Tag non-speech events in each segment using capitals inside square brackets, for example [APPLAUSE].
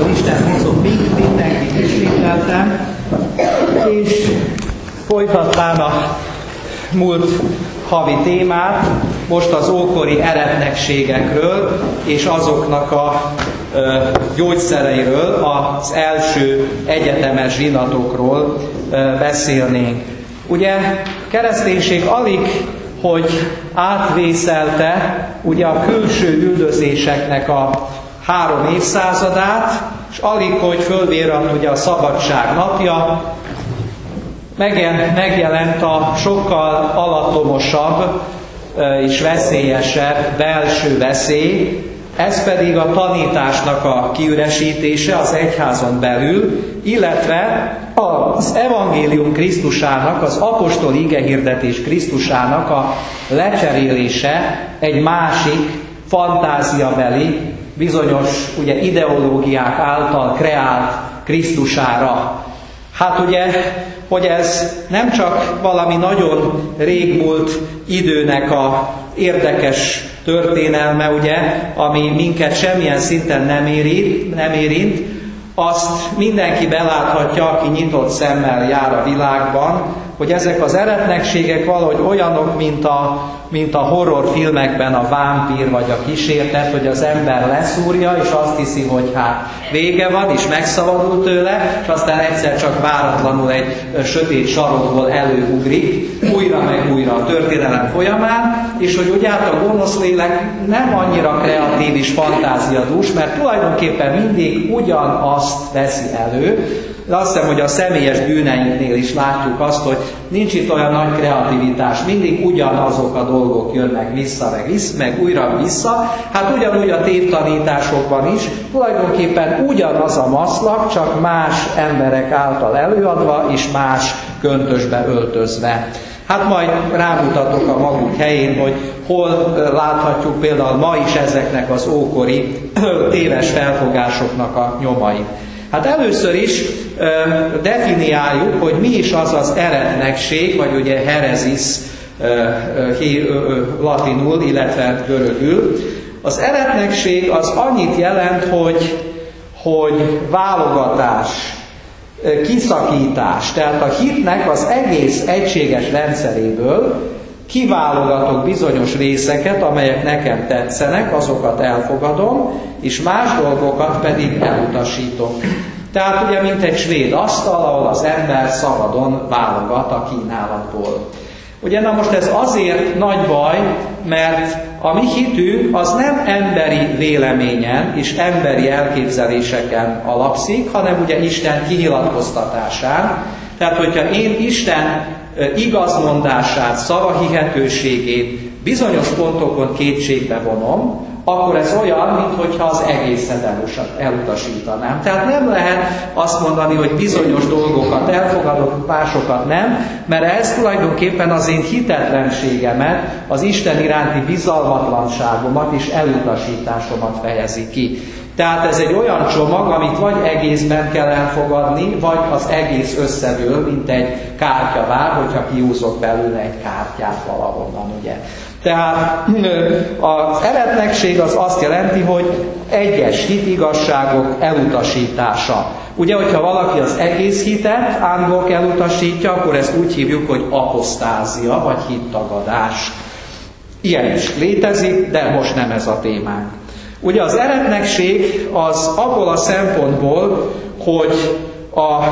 háromszor Isten hozott mindenkit ismételtem, és folytatnám a múlt havi témát, most az ókori eretnekségekről és azoknak a ö, gyógyszereiről, az első egyetemes zsinatokról ö, beszélnénk. Ugye kereszténység alig, hogy átvészelte ugye a külső üldözéseknek a három évszázadát, és alig, hogy fölvérant ugye a szabadság napja, megjelent a sokkal alattomosabb és veszélyesebb belső veszély, ez pedig a tanításnak a kiüresítése az egyházon belül, illetve az evangélium Krisztusának, az apostol igehirdetés Krisztusának a lecserélése egy másik fantáziabeli, bizonyos ugye, ideológiák által kreált Krisztusára. Hát ugye, hogy ez nem csak valami nagyon régmúlt időnek a érdekes történelme, ugye, ami minket semmilyen szinten nem érint, nem érint, azt mindenki beláthatja, aki nyitott szemmel jár a világban, hogy ezek az eretnekségek valahogy olyanok, mint a, mint a horrorfilmekben a vámpír vagy a kísértet, hogy az ember leszúrja, és azt hiszi, hogy hát vége van, és megszabadul tőle, és aztán egyszer csak váratlanul egy sötét sarokból előugrik, újra meg újra a történelem folyamán, és hogy ugye a gonosz lélek nem annyira kreatív és fantáziadús, mert tulajdonképpen mindig ugyanazt veszi elő, de azt hiszem, hogy a személyes bűneinknél is látjuk azt, hogy nincs itt olyan nagy kreativitás, mindig ugyanazok a dolgok jönnek vissza, meg, vissza, meg újra vissza. Hát ugyanúgy a tévtanításokban is, tulajdonképpen ugyanaz a maszlak, csak más emberek által előadva, és más köntösbe öltözve. Hát majd rámutatok a maguk helyén, hogy hol láthatjuk például ma is ezeknek az ókori téves felfogásoknak a nyomait. Hát először is uh, definiáljuk, hogy mi is az az eretnekség, vagy ugye herezis latinul, illetve görögül. Az eretnekség az annyit jelent, hogy, hogy válogatás, kiszakítás. Tehát a hitnek az egész egységes rendszeréből kiválogatok bizonyos részeket, amelyek nekem tetszenek, azokat elfogadom, és más dolgokat pedig elutasítok. Tehát ugye, mint egy svéd asztal, ahol az ember szabadon válogat a kínálatból. Ugye, na most ez azért nagy baj, mert a mi hitünk az nem emberi véleményen és emberi elképzeléseken alapszik, hanem ugye Isten kinyilatkoztatásán. Tehát, hogyha én Isten igazmondását, szavahihetőségét bizonyos pontokon kétségbe vonom, akkor ez olyan, mintha az egészet elutasítanám. Tehát nem lehet azt mondani, hogy bizonyos dolgokat elfogadok, másokat nem, mert ez tulajdonképpen az én hitetlenségemet, az Isten iránti bizalmatlanságomat és elutasításomat fejezi ki. Tehát ez egy olyan csomag, amit vagy egészben kell elfogadni, vagy az egész összedől, mint egy kártyavár, hogyha kiúzok belőle egy kártyát valahonnan, ugye. Tehát az eretnekség az azt jelenti, hogy egyes hitigazságok elutasítása. Ugye, hogyha valaki az egész hitet ángok elutasítja, akkor ezt úgy hívjuk, hogy apostázia, vagy hittagadás. Ilyen is létezik, de most nem ez a témánk. Ugye az eretnekség az abból a szempontból, hogy a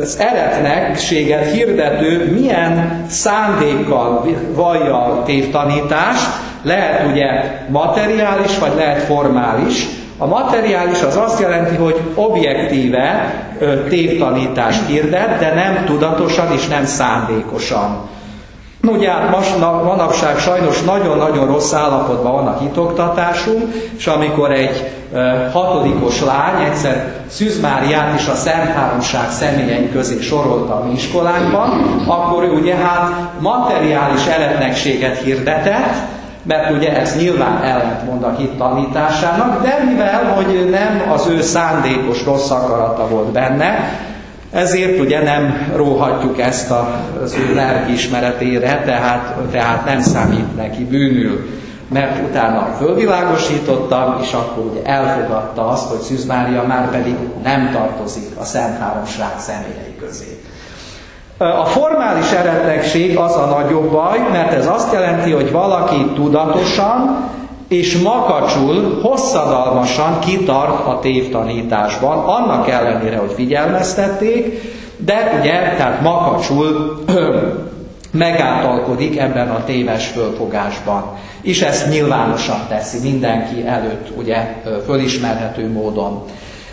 az eretnekséget hirdető milyen szándékkal vallja a tévtanítást, lehet ugye materiális, vagy lehet formális. A materiális az azt jelenti, hogy objektíve tévtanítást hirdet, de nem tudatosan és nem szándékosan. Ugye hát most manapság sajnos nagyon-nagyon rossz állapotban van a hitoktatásunk, és amikor egy e, hatodikos lány egyszer Szűz Máriát is a Szent Háromság személyei közé sorolta a mi iskolánkban, akkor ő ugye hát materiális eretnekséget hirdetett, mert ugye ez nyilván ellentmond a hit tanításának, de mivel, hogy nem az ő szándékos rossz akarata volt benne, ezért ugye nem róhatjuk ezt az ő lelkiismeretére, tehát, tehát nem számít neki bűnül. mert utána fölvilágosítottam, és akkor ugye elfogadta azt, hogy Szűz Mária már pedig nem tartozik a Szent Háromság személyei közé. A formális eretnekség az a nagyobb baj, mert ez azt jelenti, hogy valaki tudatosan és makacsul, hosszadalmasan kitart a tévtanításban, annak ellenére, hogy figyelmeztették, de ugye, tehát makacsul [CLEARS THROAT] megáltalkodik ebben a téves fölfogásban. És ezt nyilvánosan teszi mindenki előtt, ugye, fölismerhető módon.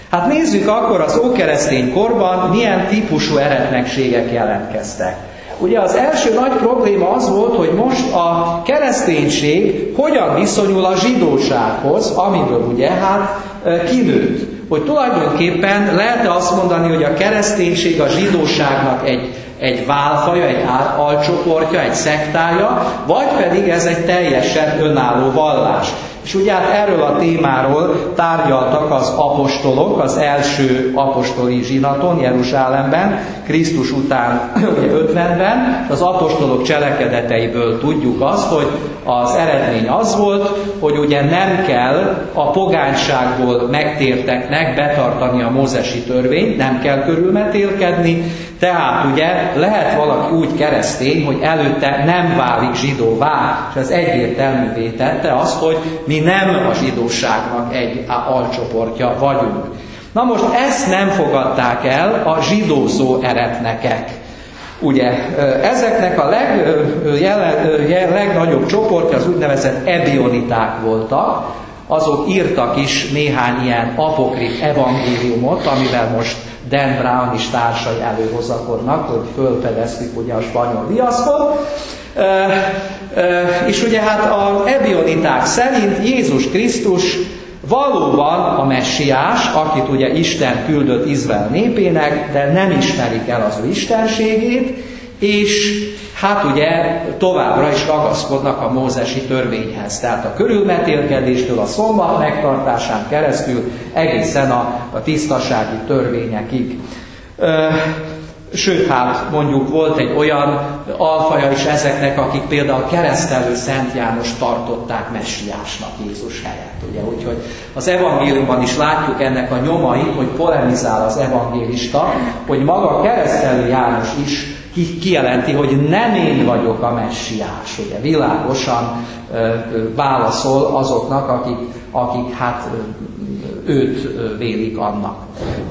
Hát nézzük akkor az ókeresztény korban milyen típusú eretnekségek jelentkeztek. Ugye az első nagy probléma az volt, hogy most a kereszténység hogyan viszonyul a zsidósághoz, amiből ugye hát kinőtt. Hogy tulajdonképpen lehet azt mondani, hogy a kereszténység a zsidóságnak egy, egy válfaja, egy alcsoportja, egy szektája, vagy pedig ez egy teljesen önálló vallás. És ugye hát erről a témáról tárgyaltak az apostolok az első apostoli zsinaton Jeruzsálemben, Krisztus után [CLEARS THROAT] 50-ben. Az apostolok cselekedeteiből tudjuk azt, hogy az eredmény az volt, hogy ugye nem kell a pogányságból megtérteknek betartani a mózesi törvényt, nem kell körülmetélkedni, tehát ugye lehet valaki úgy keresztény, hogy előtte nem válik zsidóvá, és ez egyértelművé tette azt, hogy mi nem a zsidóságnak egy alcsoportja vagyunk. Na most ezt nem fogadták el a zsidózó eretnekek. Ugye ezeknek a leg, jelen, legnagyobb csoportja az úgynevezett ebioniták voltak, azok írtak is néhány ilyen apokrif evangéliumot, amivel most Dan Brown is társai előhozakodnak, hogy fölpedeztük ugye a spanyol viaszkot. És ugye hát az ebioniták szerint Jézus Krisztus valóban a messiás, akit ugye Isten küldött Izrael népének, de nem ismerik el az ő istenségét, és hát ugye továbbra is ragaszkodnak a mózesi törvényhez. Tehát a körülmetélkedéstől a szombat megtartásán keresztül egészen a, a tisztasági törvényekig. Sőt, hát mondjuk volt egy olyan alfaja is ezeknek, akik például keresztelő Szent János tartották messiásnak Jézus helyett. Ugye? Úgyhogy az evangéliumban is látjuk ennek a nyomait, hogy polemizál az evangélista, hogy maga keresztelő János is kijelenti, hogy nem én vagyok a messiás. Ugye világosan válaszol azoknak, akik, akik hát őt vélik annak.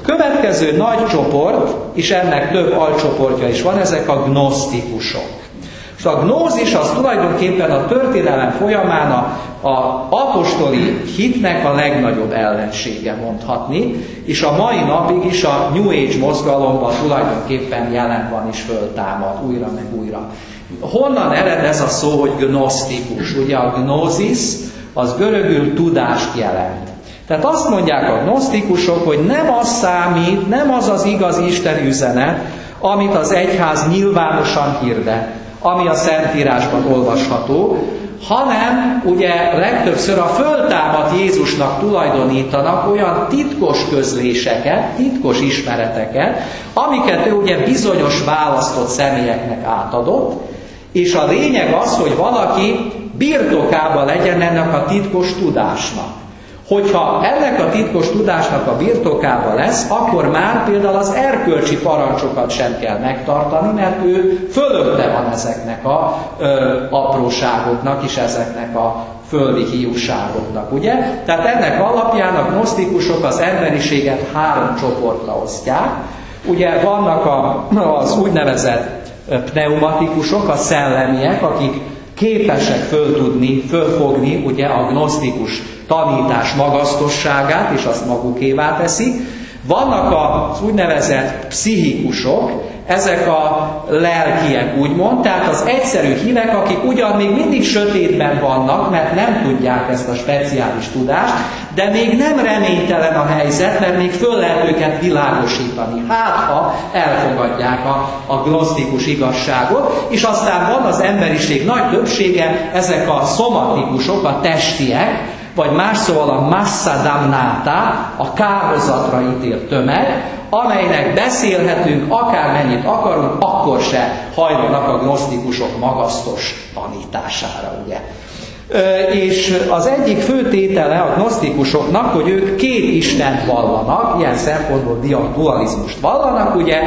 Következő nagy csoport, és ennek több alcsoportja is van, ezek a gnosztikusok. És a gnózis az tulajdonképpen a történelem folyamán a, a apostoli hitnek a legnagyobb ellensége mondhatni, és a mai napig is a New Age mozgalomban tulajdonképpen jelen van és föltámad újra meg újra. Honnan ered ez a szó, hogy gnosztikus? Ugye a gnózis az görögül tudást jelent. Tehát azt mondják a gnosztikusok, hogy nem az számít, nem az az igaz Isten üzenet, amit az egyház nyilvánosan hirdet, ami a Szentírásban olvasható, hanem ugye legtöbbször a föltámadt Jézusnak tulajdonítanak olyan titkos közléseket, titkos ismereteket, amiket ő ugye bizonyos választott személyeknek átadott, és a lényeg az, hogy valaki birtokába legyen ennek a titkos tudásnak. Hogyha ennek a titkos tudásnak a birtokába lesz, akkor már például az erkölcsi parancsokat sem kell megtartani, mert ő fölötte van ezeknek a ö, apróságoknak és ezeknek a földi hiúságoknak, ugye? Tehát ennek alapján a gnosztikusok az emberiséget három csoportra osztják. Ugye vannak a, az úgynevezett pneumatikusok, a szellemiek, akik képesek föltudni, fölfogni ugye a gnosztikus tanítás magasztosságát, és azt magukévá teszi. Vannak az úgynevezett pszichikusok, ezek a lelkiek úgymond, tehát az egyszerű hívek, akik ugyan még mindig sötétben vannak, mert nem tudják ezt a speciális tudást, de még nem reménytelen a helyzet, mert még föl lehet őket világosítani. Hát, ha elfogadják a, a gnosztikus igazságot, és aztán van az emberiség nagy többsége, ezek a szomatikusok, a testiek, vagy más szóval a massa damnata, a kározatra ítélt tömeg, amelynek beszélhetünk akármennyit akarunk, akkor se hajlanak a gnosztikusok magasztos tanítására, ugye. És az egyik fő tétele a gnosztikusoknak, hogy ők két Istent vallanak, ilyen szempontból dualizmust vallanak, ugye,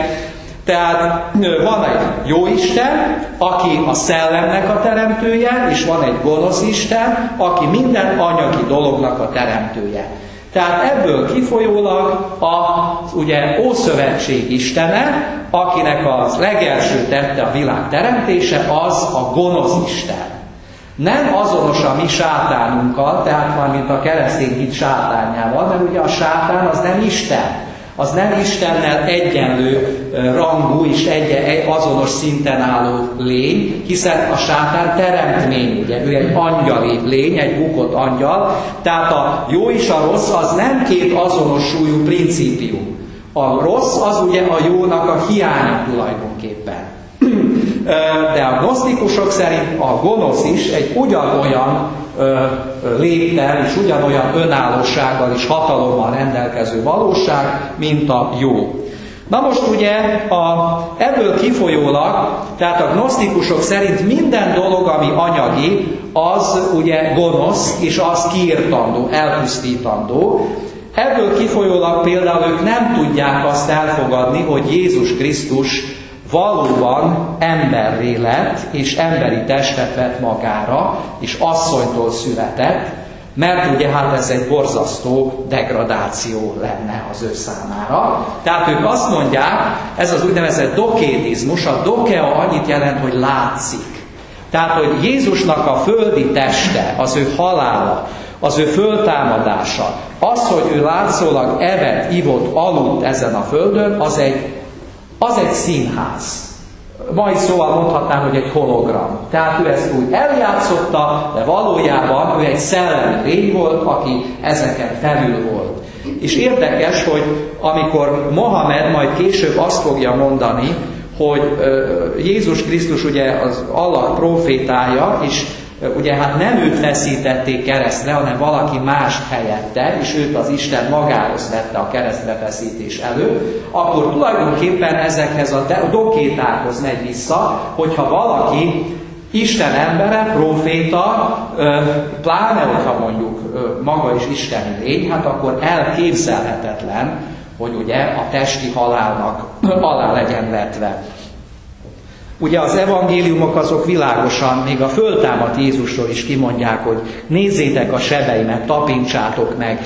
tehát van egy jó Isten, aki a szellemnek a teremtője, és van egy gonosz Isten, aki minden anyagi dolognak a teremtője. Tehát ebből kifolyólag az ugye Ószövetség Istene, akinek az legelső tette a világ teremtése, az a gonosz Isten. Nem azonos a mi sátánunkkal, tehát már a keresztény hit sátánjával, mert ugye a sátán az nem Isten az nem Istennel egyenlő rangú és egy, azonos szinten álló lény, hiszen a sátán teremtmény, ugye ő egy angyali lény, egy bukott angyal, tehát a jó és a rossz az nem két azonos súlyú principium. A rossz az ugye a jónak a hiánya tulajdonképpen. De a gnosztikusok szerint a gonosz is egy ugyanolyan léptel és ugyanolyan önállósággal és hatalommal rendelkező valóság, mint a jó. Na most ugye a, ebből kifolyólag, tehát a gnosztikusok szerint minden dolog, ami anyagi, az ugye gonosz, és az kiirtandó, elpusztítandó. Ebből kifolyólag például ők nem tudják azt elfogadni, hogy Jézus Krisztus valóban emberré lett, és emberi testet vett magára, és asszonytól született, mert ugye hát ez egy borzasztó degradáció lenne az ő számára. Tehát ők azt mondják, ez az úgynevezett dokétizmus, a dokea annyit jelent, hogy látszik. Tehát, hogy Jézusnak a földi teste, az ő halála, az ő föltámadása, az, hogy ő látszólag evett, ivott, aludt ezen a földön, az egy az egy színház. Mai szóval mondhatnám, hogy egy hologram. Tehát ő ezt úgy eljátszotta, de valójában ő egy szellemi lény volt, aki ezeken felül volt. És érdekes, hogy amikor Mohamed majd később azt fogja mondani, hogy Jézus Krisztus ugye az Allah profétája, és ugye hát nem őt feszítették keresztre, hanem valaki más helyette, és őt az Isten magához vette a keresztre feszítés elő, akkor tulajdonképpen ezekhez a dokétákhoz megy vissza, hogyha valaki Isten embere, proféta, pláne, hogyha mondjuk maga is isteni lény, hát akkor elképzelhetetlen, hogy ugye a testi halálnak alá legyen vetve. Ugye az evangéliumok azok világosan, még a föltámadt Jézusról is kimondják, hogy nézzétek a sebeimet, tapincsátok meg,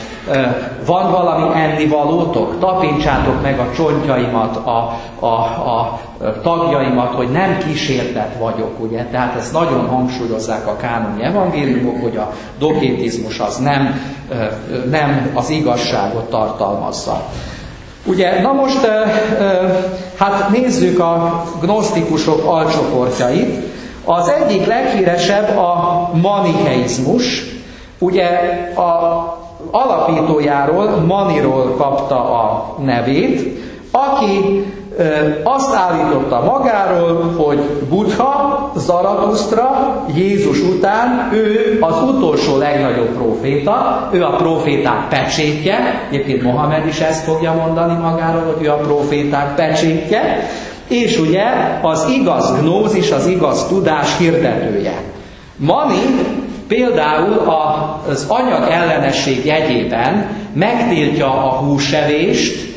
van valami ennivalótok, tapincsátok meg a csontjaimat, a, a, a tagjaimat, hogy nem kísértet vagyok, ugye? Tehát ezt nagyon hangsúlyozzák a kánoni evangéliumok, hogy a dokétizmus az nem, nem az igazságot tartalmazza. Ugye, na most hát nézzük a gnosztikusok alcsoportjait. Az egyik leghíresebb a manikeizmus. Ugye a alapítójáról, Maniról kapta a nevét, aki azt állította magáról, hogy Buddha, Zaratusztra, Jézus után ő az utolsó legnagyobb proféta, ő a proféták pecsétje, egyébként Mohamed is ezt fogja mondani magáról, hogy ő a proféták pecsétje, és ugye az igaz gnózis, az igaz tudás hirdetője. Mani például az anyag ellenesség jegyében megtiltja a húsevést,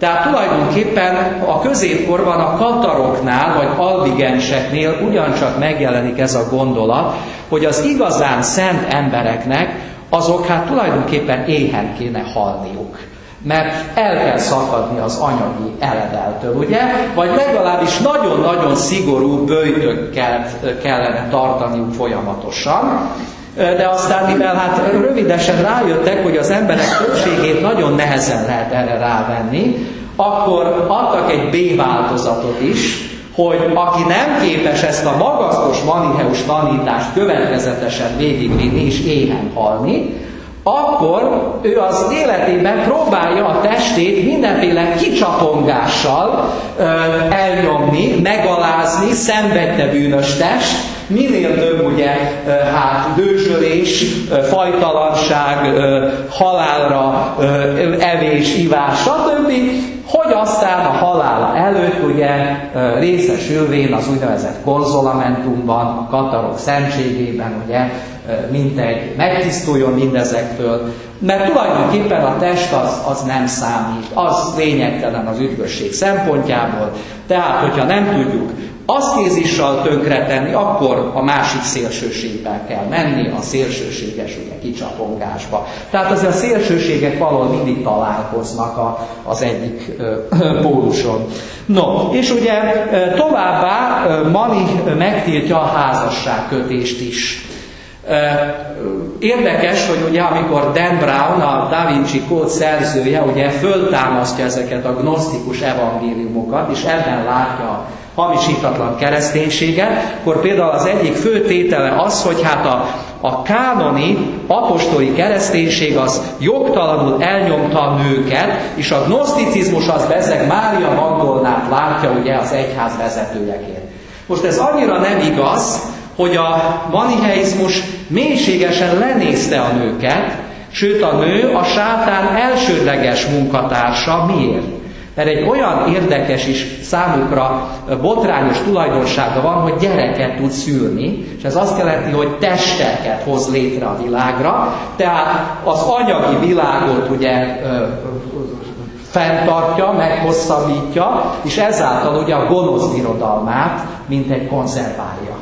tehát tulajdonképpen a középkorban a kataroknál, vagy albigenseknél ugyancsak megjelenik ez a gondolat, hogy az igazán szent embereknek azok hát tulajdonképpen éhen kéne halniuk. Mert el kell szakadni az anyagi eledeltől, ugye? Vagy legalábbis nagyon-nagyon szigorú bőjtökkel kellene tartaniuk folyamatosan de aztán mivel hát rövidesen rájöttek, hogy az emberek többségét nagyon nehezen lehet erre rávenni, akkor adtak egy B változatot is, hogy aki nem képes ezt a magasztos maniheus tanítást következetesen végigvinni és éhen halni, akkor ő az életében próbálja a testét mindenféle kicsapongással ö, elnyomni, megalázni, szenvedte bűnös test, minél több ugye, hát dőzsölés, fajtalanság, halálra, evés, ivás, stb., hogy aztán a halála előtt ugye részesülvén az úgynevezett konzolamentumban, a katarok szentségében, ugye, mint egy megtisztuljon mindezektől, mert tulajdonképpen a test az, az nem számít, az lényegtelen az üdvösség szempontjából, tehát hogyha nem tudjuk asztézissal tönkretenni, akkor a másik szélsőségbe kell menni, a szélsőséges ugye, kicsapongásba. Tehát azért a szélsőségek valahol mindig találkoznak a, az egyik ö, póluson. No, és ugye továbbá Mani megtiltja a házasságkötést is. Érdekes, hogy ugye amikor Dan Brown, a Da Vinci Code szerzője, ugye föltámasztja ezeket a gnosztikus evangéliumokat, és ebben látja hamisítatlan kereszténységet, akkor például az egyik fő tétele az, hogy hát a, a kánoni apostoli kereszténység az jogtalanul elnyomta a nőket, és a gnoszticizmus az bezeg Mária Magdolnát látja ugye az egyház vezetőjeként. Most ez annyira nem igaz, hogy a maniheizmus mélységesen lenézte a nőket, sőt a nő a sátán elsődleges munkatársa. Miért? Mert egy olyan érdekes is számukra botrányos tulajdonsága van, hogy gyereket tud szülni, és ez azt jelenti, hogy testeket hoz létre a világra, tehát az anyagi világot ugye fenntartja, meghosszabbítja, és ezáltal ugye a gonosz birodalmát, mint egy konzerválja.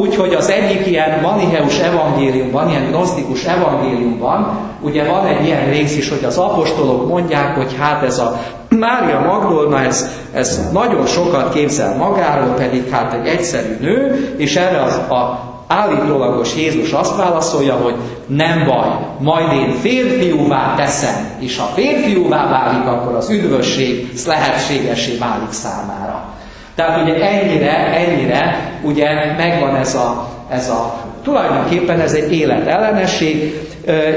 Úgyhogy az egyik ilyen maniheus evangéliumban, ilyen gnosztikus evangéliumban, ugye van egy ilyen rész is, hogy az apostolok mondják, hogy hát ez a Mária Magdolna, ez, ez nagyon sokat képzel magáról, pedig hát egy egyszerű nő, és erre az a állítólagos Jézus azt válaszolja, hogy nem baj, majd én férfiúvá teszem, és ha férfiúvá válik, akkor az üdvösség lehetségesé válik számára. Tehát ugye ennyire, ennyire ugye megvan ez a, ez a tulajdonképpen ez egy életellenesség,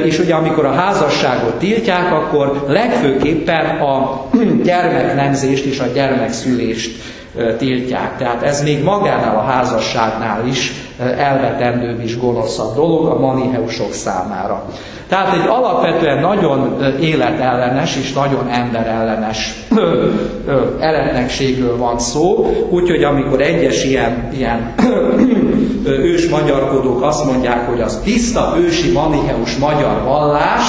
és ugye amikor a házasságot tiltják, akkor legfőképpen a [CLEARS THROAT] gyermeknemzést és a gyermekszülést tiltják. Tehát ez még magánál a házasságnál is elvetendőbb és gonoszabb dolog a maniheusok számára. Tehát egy alapvetően nagyon életellenes és nagyon emberellenes eretnekségről van szó, úgyhogy amikor egyes ilyen, ilyen ős magyarkodók azt mondják, hogy az tiszta ősi maniheus magyar vallás,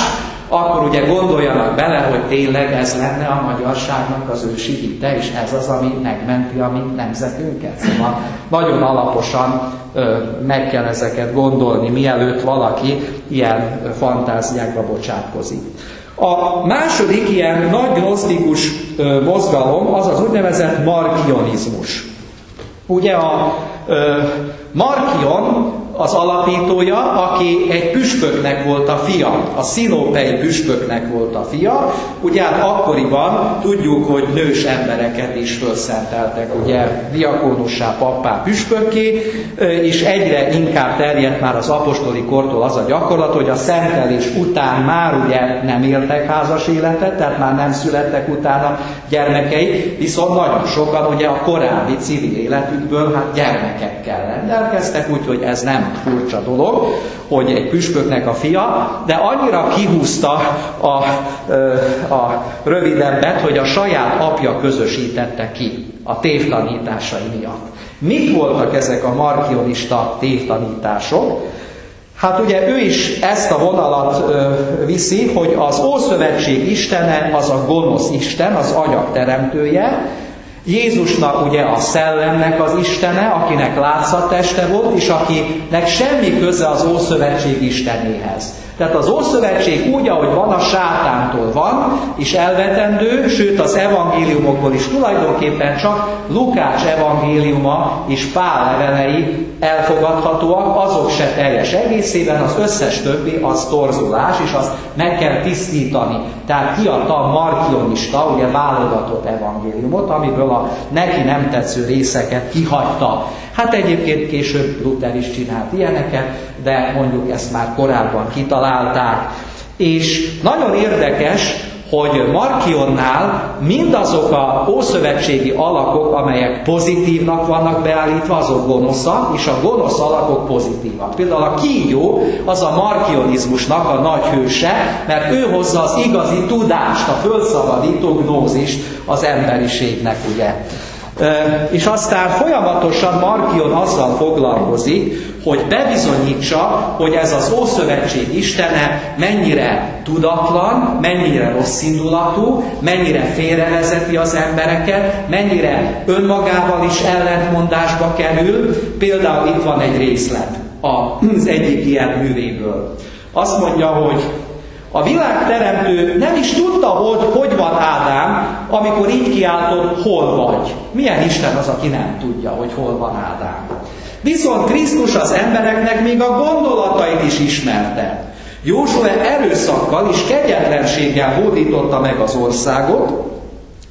akkor ugye gondoljanak bele, hogy tényleg ez lenne a magyarságnak az ősi hite, és ez az, ami megmenti a mi nemzetünket. Szóval nagyon alaposan ö, meg kell ezeket gondolni, mielőtt valaki ilyen fantáziákba bocsátkozik. A második ilyen nagy gnosztikus ö, mozgalom az az úgynevezett markionizmus. Ugye a ö, Markion az alapítója, aki egy püspöknek volt a fia, a szinópei püspöknek volt a fia. Ugye hát akkoriban tudjuk, hogy nős embereket is felszenteltek, ugye diakónussá, pappá, püspökké, és egyre inkább terjedt már az apostoli kortól az a gyakorlat, hogy a szentelés után már ugye nem éltek házas életet, tehát már nem születtek utána gyermekei, viszont nagyon sokan ugye a korábbi civil életükből hát gyermekekkel rendelkeztek, úgyhogy ez nem furcsa dolog, hogy egy püspöknek a fia, de annyira kihúzta a, a rövidebbet, hogy a saját apja közösítette ki a tévtanításai miatt. Mik voltak ezek a markionista tévtanítások? Hát ugye ő is ezt a vonalat ö, viszi, hogy az Ószövetség Istene az a gonosz Isten, az anyag teremtője, Jézusnak ugye a szellemnek az Istene, akinek látszatteste volt, és akinek semmi köze az Ószövetség Istenéhez. Tehát az Ószövetség úgy, ahogy van, a sátántól van, és elvetendő, sőt az evangéliumokból is tulajdonképpen csak Lukács evangéliuma és Pál levelei elfogadhatóak, azok se teljes egészében, az összes többi az torzulás, és azt meg kell tisztítani. Tehát kiadta a markionista, ugye válogatott evangéliumot, amiből a neki nem tetsző részeket kihagyta. Hát egyébként később Luther is csinált ilyeneket, de mondjuk ezt már korábban kitalálták. És nagyon érdekes, hogy Markionnál mindazok a ószövetségi alakok, amelyek pozitívnak vannak beállítva, azok gonoszak, és a gonosz alakok pozitívak. Például a kígyó az a markionizmusnak a nagy hőse, mert ő hozza az igazi tudást, a fölszabadító gnózist az emberiségnek, ugye. És aztán folyamatosan Markion azzal foglalkozik, hogy bebizonyítsa, hogy ez az Ószövetség Istene mennyire tudatlan, mennyire rossz indulatú, mennyire félrevezeti az embereket, mennyire önmagával is ellentmondásba kerül. Például itt van egy részlet az egyik ilyen művéből. Azt mondja, hogy a világteremtő nem is tudta, hogy hogy van Ádám, amikor így kiáltott, hol vagy. Milyen Isten az, aki nem tudja, hogy hol van Ádám. Viszont Krisztus az embereknek még a gondolatait is ismerte. Józsue erőszakkal és kegyetlenséggel hódította meg az országot,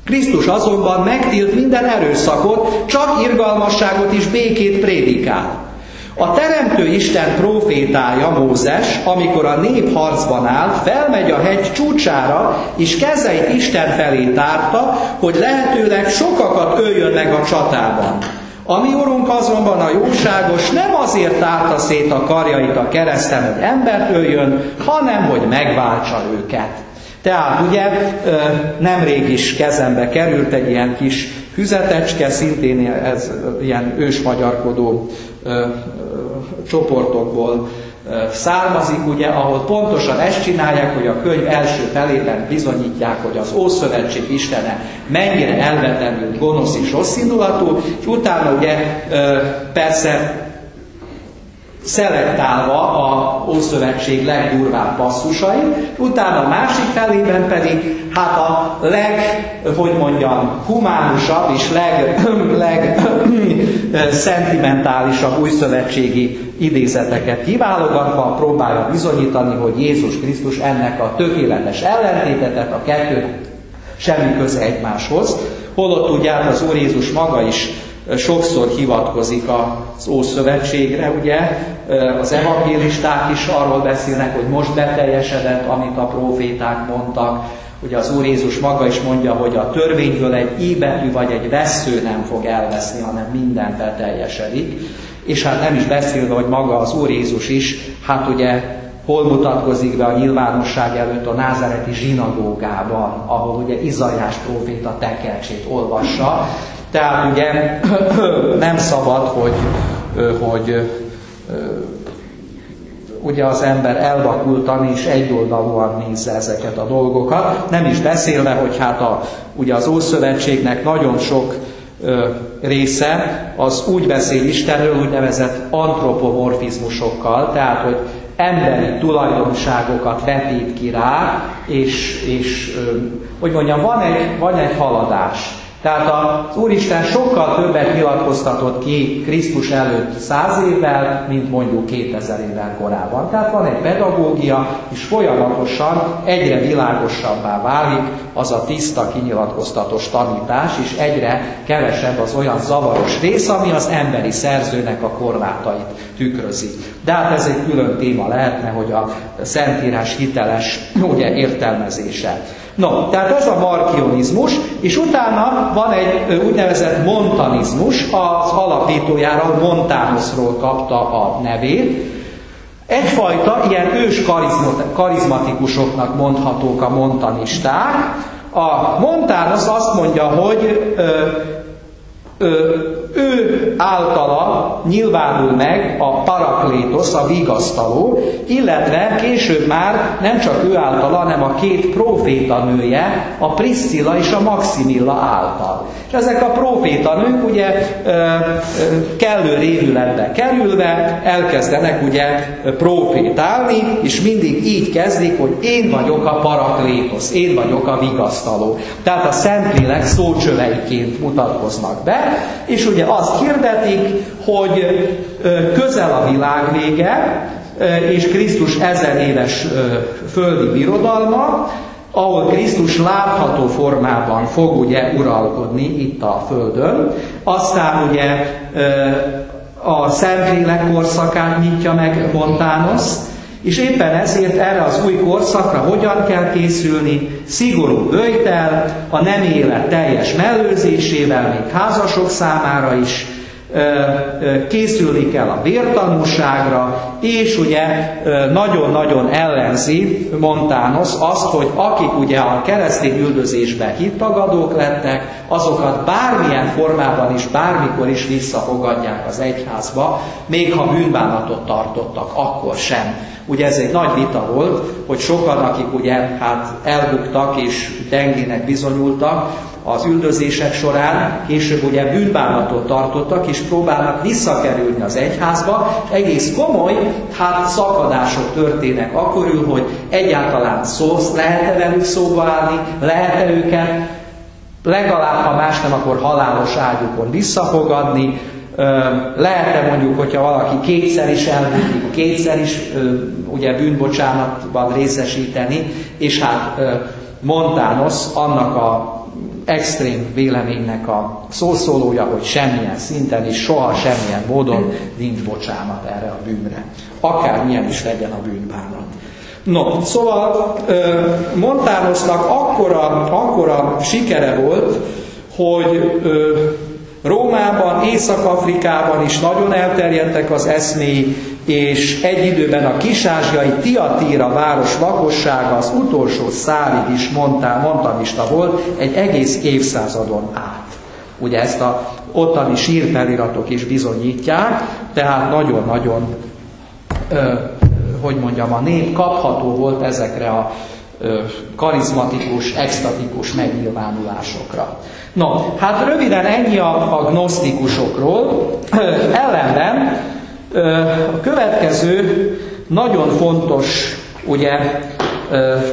Krisztus azonban megtilt minden erőszakot, csak irgalmasságot és békét prédikál. A Teremtő Isten profétája Mózes, amikor a nép harcban áll, felmegy a hegy csúcsára, és kezeit Isten felé tárta, hogy lehetőleg sokakat öljön meg a csatában. A mi Urunk azonban a jóságos nem azért tárta szét a karjait a kereszten, hogy embert öljön, hanem hogy megváltsa őket. Tehát ugye nemrég is kezembe került egy ilyen kis füzetecske, szintén ez ilyen ősmagyarkodó csoportokból származik, ugye, ahol pontosan ezt csinálják, hogy a könyv első felében bizonyítják, hogy az Ószövetség Istene mennyire elvetemült, gonosz és rossz indulatú, és utána ugye persze szelektálva a Ószövetség legdurvább passzusai, utána a másik felében pedig hát a leg, hogy mondjam, humánusabb és leg, [CLEARS THROAT] leg [CLEARS THROAT] szentimentálisabb újszövetségi idézeteket kiválogatva próbálja bizonyítani, hogy Jézus Krisztus ennek a tökéletes ellentétetet, a kettő semmi köze egymáshoz, holott ugye hát az Úr Jézus maga is sokszor hivatkozik az Ószövetségre, ugye, az evangélisták is arról beszélnek, hogy most beteljesedett, amit a proféták mondtak, Ugye az Úr Jézus maga is mondja, hogy a törvényből egy íbetű vagy egy vesző nem fog elveszni, hanem minden beteljesedik. És hát nem is beszélve, hogy maga az Úr Jézus is, hát ugye hol mutatkozik be a nyilvánosság előtt a názareti zsinagógában, ahol ugye Izajás próféta tekercsét olvassa. Tehát ugye [COUGHS] nem szabad, hogy, hogy ugye az ember elvakultan és egyoldalúan nézze ezeket a dolgokat, nem is beszélve, hogy hát a, ugye az Ószövetségnek nagyon sok ö, része az úgy beszél Istenről, úgynevezett antropomorfizmusokkal, tehát hogy emberi tulajdonságokat vetít ki rá, és, és ö, hogy mondjam, van egy, van egy haladás. Tehát az Úristen sokkal többet nyilatkoztatott ki Krisztus előtt száz évvel, mint mondjuk 2000 évvel korábban. Tehát van egy pedagógia, és folyamatosan egyre világosabbá válik az a tiszta, kinyilatkoztatós tanítás, és egyre kevesebb az olyan zavaros rész, ami az emberi szerzőnek a korlátait tükrözi. De hát ez egy külön téma lehetne, hogy a Szentírás hiteles ugye, értelmezése. No, tehát ez a markionizmus, és utána van egy úgynevezett montanizmus, az alapítójára Montanusról kapta a nevét. Egyfajta ilyen ős karizmatikusoknak mondhatók a montanisták. A Montanus azt mondja, hogy ö, ő általa nyilvánul meg a paraklétosz, a vigasztaló, illetve később már nem csak ő általa, hanem a két profétanője, a Priscilla és a Maximilla által. És ezek a profétanők ugye kellő révületbe kerülve elkezdenek ugye profétálni, és mindig így kezdik, hogy én vagyok a paraklétosz, én vagyok a vigasztaló. Tehát a Szentlélek szócsöveiként mutatkoznak be, és ugye azt hirdetik, hogy közel a világ vége, és Krisztus ezer éves földi birodalma, ahol Krisztus látható formában fog ugye uralkodni itt a Földön. Aztán ugye a Szentlélek korszakát nyitja meg Montánosz, És éppen ezért erre az új korszakra hogyan kell készülni? Szigorú bőjtel, a nem élet teljes mellőzésével, még házasok számára is, készülni kell a vértanúságra, és ugye nagyon-nagyon ellenzi Montános azt, hogy akik ugye a keresztény üldözésben hittagadók lettek, azokat bármilyen formában is, bármikor is visszafogadják az egyházba, még ha bűnbánatot tartottak, akkor sem. Ugye ez egy nagy vita volt, hogy sokan, akik ugye hát elbuktak és dengének bizonyultak, az üldözések során később ugye bűnbánatot tartottak, és próbálnak visszakerülni az egyházba, és egész komoly hát szakadások történnek akkor hogy egyáltalán szó, lehet-e velük szóba állni, lehet-e őket legalább, ha más nem, akkor halálos ágyukon visszafogadni, lehet-e mondjuk, hogyha valaki kétszer is elbűnik, kétszer is ugye bűnbocsánatban részesíteni, és hát Montános annak a extrém véleménynek a szószólója, hogy semmilyen szinten és soha semmilyen módon nincs bocsánat erre a bűnre. Akármilyen is legyen a bűnbánat. No, szóval Montánosznak akkora, akkora sikere volt, hogy Rómában, Észak-Afrikában is nagyon elterjedtek az eszméi, és egy időben a kisázsiai Tiatira város lakossága az utolsó szálig is mondta, montanista volt, egy egész évszázadon át. Ugye ezt a ottani sírfeliratok is bizonyítják, tehát nagyon-nagyon, hogy mondjam, a nép kapható volt ezekre a ö, karizmatikus, extatikus megnyilvánulásokra. No, hát röviden ennyi a, a gnosztikusokról. Ellenben a következő nagyon fontos ugye,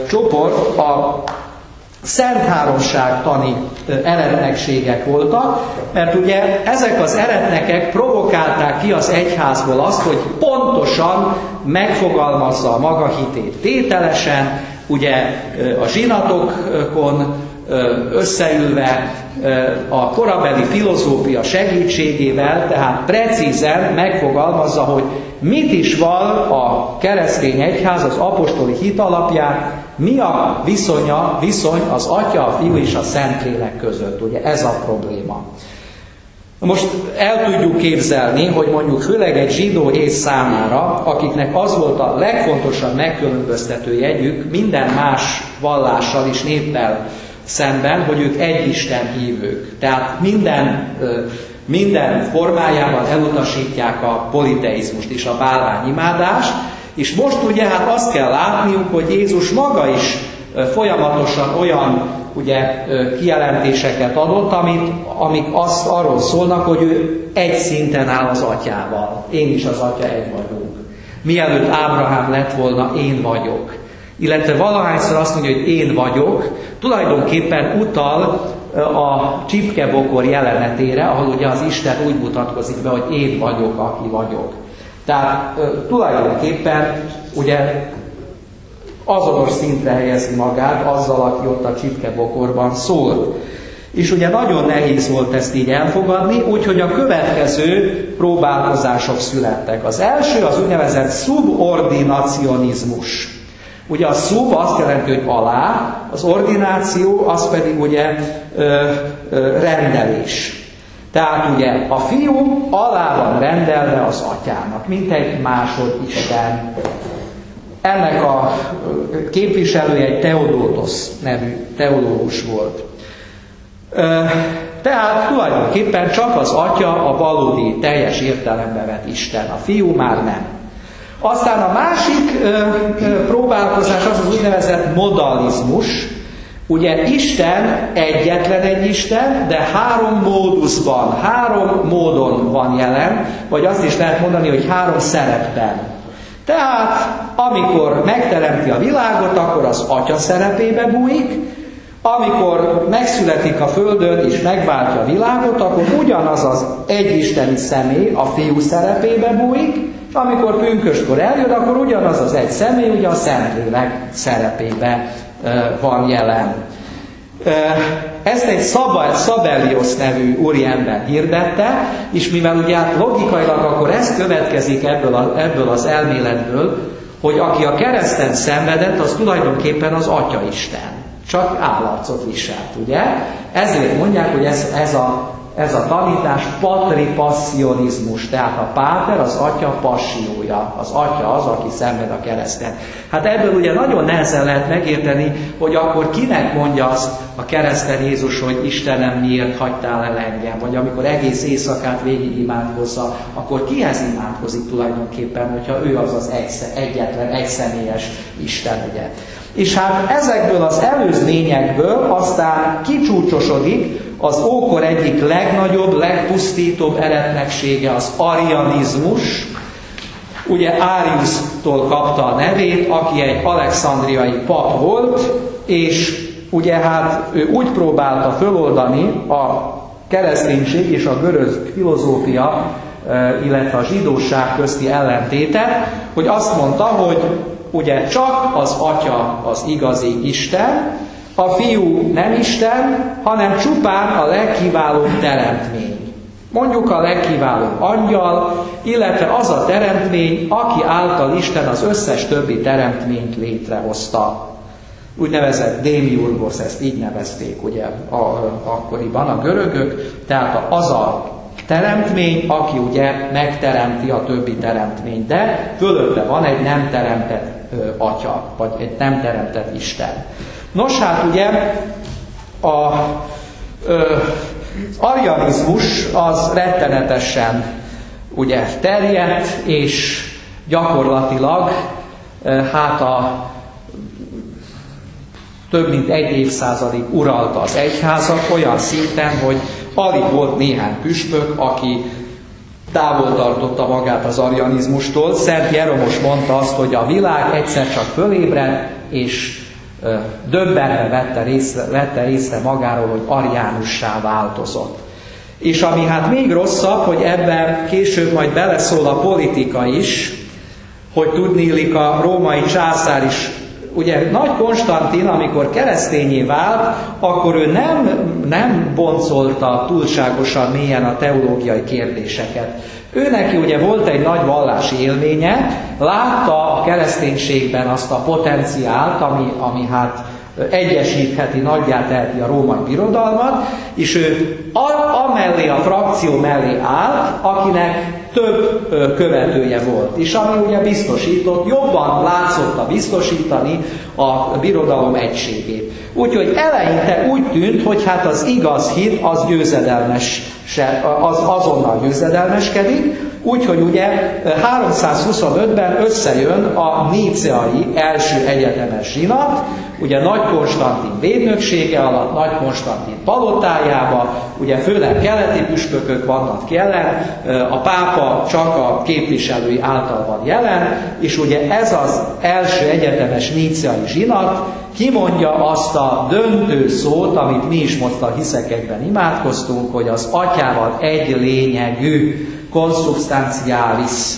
csoport a Szent Háromságtani eretnekségek voltak, mert ugye ezek az eretnekek provokálták ki az egyházból azt, hogy pontosan megfogalmazza a maga hitét tételesen, ugye a zsinatokon összeülve a korabeli filozófia segítségével, tehát precízen megfogalmazza, hogy mit is val a keresztény egyház az apostoli hit alapján, mi a viszonya, viszony az Atya, a Fiú és a Szentlélek között. Ugye ez a probléma. Most el tudjuk képzelni, hogy mondjuk főleg egy zsidó ész számára, akiknek az volt a legfontosabb megkülönböztető jegyük minden más vallással és néppel szemben, hogy ők egy Isten hívők. Tehát minden, minden formájában elutasítják a politeizmust és a bálványimádást, és most ugye hát azt kell látniuk, hogy Jézus maga is folyamatosan olyan ugye, kijelentéseket adott, amit, amik azt arról szólnak, hogy ő egy szinten áll az atyával. Én is az atya egy vagyunk. Mielőtt Ábrahám lett volna, én vagyok illetve valahányszor azt mondja, hogy én vagyok, tulajdonképpen utal a csipkebokor jelenetére, ahol ugye az Isten úgy mutatkozik be, hogy én vagyok, aki vagyok. Tehát tulajdonképpen ugye azonos szintre helyezi magát azzal, aki ott a csipkebokorban szólt. És ugye nagyon nehéz volt ezt így elfogadni, úgyhogy a következő próbálkozások születtek. Az első az úgynevezett subordinacionizmus. Ugye a szub azt jelenti, hogy alá, az ordináció az pedig ugye ö, ö, rendelés. Tehát ugye a fiú alá van rendelve az atyának, mint egy másodisten. Ennek a képviselője egy Teodótos nevű teológus volt. Tehát tulajdonképpen csak az atya a valódi, teljes értelembe vett Isten, a fiú már nem. Aztán a másik próbálkozás az az úgynevezett modalizmus. Ugye Isten egyetlen egy Isten, de három módusban, három módon van jelen, vagy azt is lehet mondani, hogy három szerepben. Tehát, amikor megteremti a világot, akkor az atya szerepébe bújik, amikor megszületik a Földön és megváltja a világot, akkor ugyanaz az egyisteni személy a fiú szerepébe bújik, és amikor pünköskor eljön, akkor ugyanaz az egy személy, ugye a Szentlélek szerepébe van jelen. Ezt egy Szabeliosz nevű úriember hirdette, és mivel ugye logikailag akkor ez következik ebből, a, ebből az elméletből, hogy aki a kereszten szenvedett, az tulajdonképpen az Atya Isten. Csak állarcot viselt, ugye? Ezért mondják, hogy ez, ez a ez a tanítás patripassionizmus, tehát a páter az atya passiója, az atya az, aki szenved a kereszten. Hát ebből ugye nagyon nehezen lehet megérteni, hogy akkor kinek mondja azt a kereszten Jézus, hogy Istenem miért hagytál el engem, vagy amikor egész éjszakát végig imádkozza, akkor kihez imádkozik tulajdonképpen, hogyha ő az az egy, egyetlen, egyszemélyes Isten, ugye. És hát ezekből az előzményekből aztán kicsúcsosodik az ókor egyik legnagyobb, legpusztítóbb eretneksége az arianizmus. Ugye Áriusztól kapta a nevét, aki egy alexandriai pap volt, és ugye hát ő úgy próbálta föloldani a kereszténység és a görög filozófia, illetve a zsidóság közti ellentétet, hogy azt mondta, hogy ugye csak az Atya az igazi Isten, a fiú nem Isten, hanem csupán a legkiválóbb teremtmény. Mondjuk a legkiválóbb angyal, illetve az a teremtmény, aki által Isten az összes többi teremtményt létrehozta. Úgynevezett Démiurgos, ezt így nevezték ugye a, akkoriban a görögök, tehát az a teremtmény, aki ugye megteremti a többi teremtményt, de fölötte van egy nem teremtett ö, atya, vagy egy nem teremtett Isten. Nos hát ugye a, ö, arianizmus az rettenetesen ugye terjedt, és gyakorlatilag hát a több mint egy évszázadig uralta az egyházat olyan szinten, hogy alig volt néhány püspök, aki távol tartotta magát az arianizmustól. Szent Jeromos mondta azt, hogy a világ egyszer csak fölébred, és döbbenve vette, részre, vette észre magáról, hogy ariánussá változott. És ami hát még rosszabb, hogy ebben később majd beleszól a politika is, hogy tudnélik a római császár is ugye Nagy Konstantin, amikor keresztényé vált, akkor ő nem, nem boncolta túlságosan mélyen a teológiai kérdéseket. Ő neki ugye volt egy nagy vallási élménye, látta a kereszténységben azt a potenciált, ami, ami hát egyesítheti, nagyját teheti a római birodalmat, és ő amellé a frakció mellé állt, akinek több követője volt, és ami ugye biztosított, jobban látszotta biztosítani a birodalom egységét. Úgyhogy eleinte úgy tűnt, hogy hát az igaz hit az győzedelmes, az azonnal győzedelmeskedik, Úgyhogy ugye 325-ben összejön a níceai első egyetemes zsinat, ugye Nagy Konstantin védnöksége alatt, Nagy Konstantin palotájába, ugye főleg keleti püspökök vannak jelen, a pápa csak a képviselői által van jelen, és ugye ez az első egyetemes níciai zsinat kimondja azt a döntő szót, amit mi is most a hiszekekben imádkoztunk, hogy az atyával egy lényegű, consubstantialis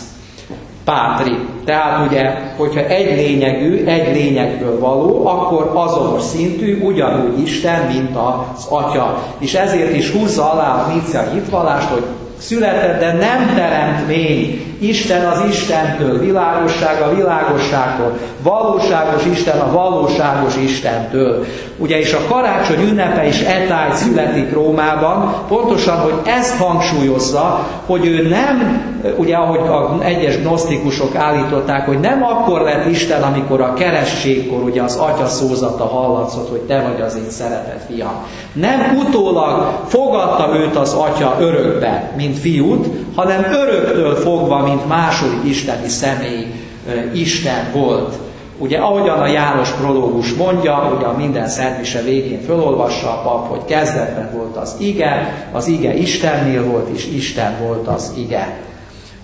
pátri. Tehát ugye, hogyha egy lényegű, egy lényegből való, akkor azonos szintű, ugyanúgy Isten, mint az Atya. És ezért is húzza alá a Nícia hitvallást, hogy született, de nem teremtmény. Isten az Istentől, világosság a világosságtól, valóságos Isten a valóságos Istentől. Ugye, és a karácsony ünnepe is etáj születik Rómában, pontosan, hogy ezt hangsúlyozza, hogy ő nem, ugye ahogy a egyes gnosztikusok állították, hogy nem akkor lett Isten, amikor a kerességkor ugye az atya szózata hallatszott, hogy te vagy az én szeretett fiam. Nem utólag fogadta őt az atya örökbe, mint fiút, hanem öröktől fogva, mint második isteni személy Isten volt. Ugye ahogyan a János prológus mondja, ugye a minden szentmise végén fölolvassa a pap, hogy kezdetben volt az ige, az ige Istennél volt, és Isten volt az ige.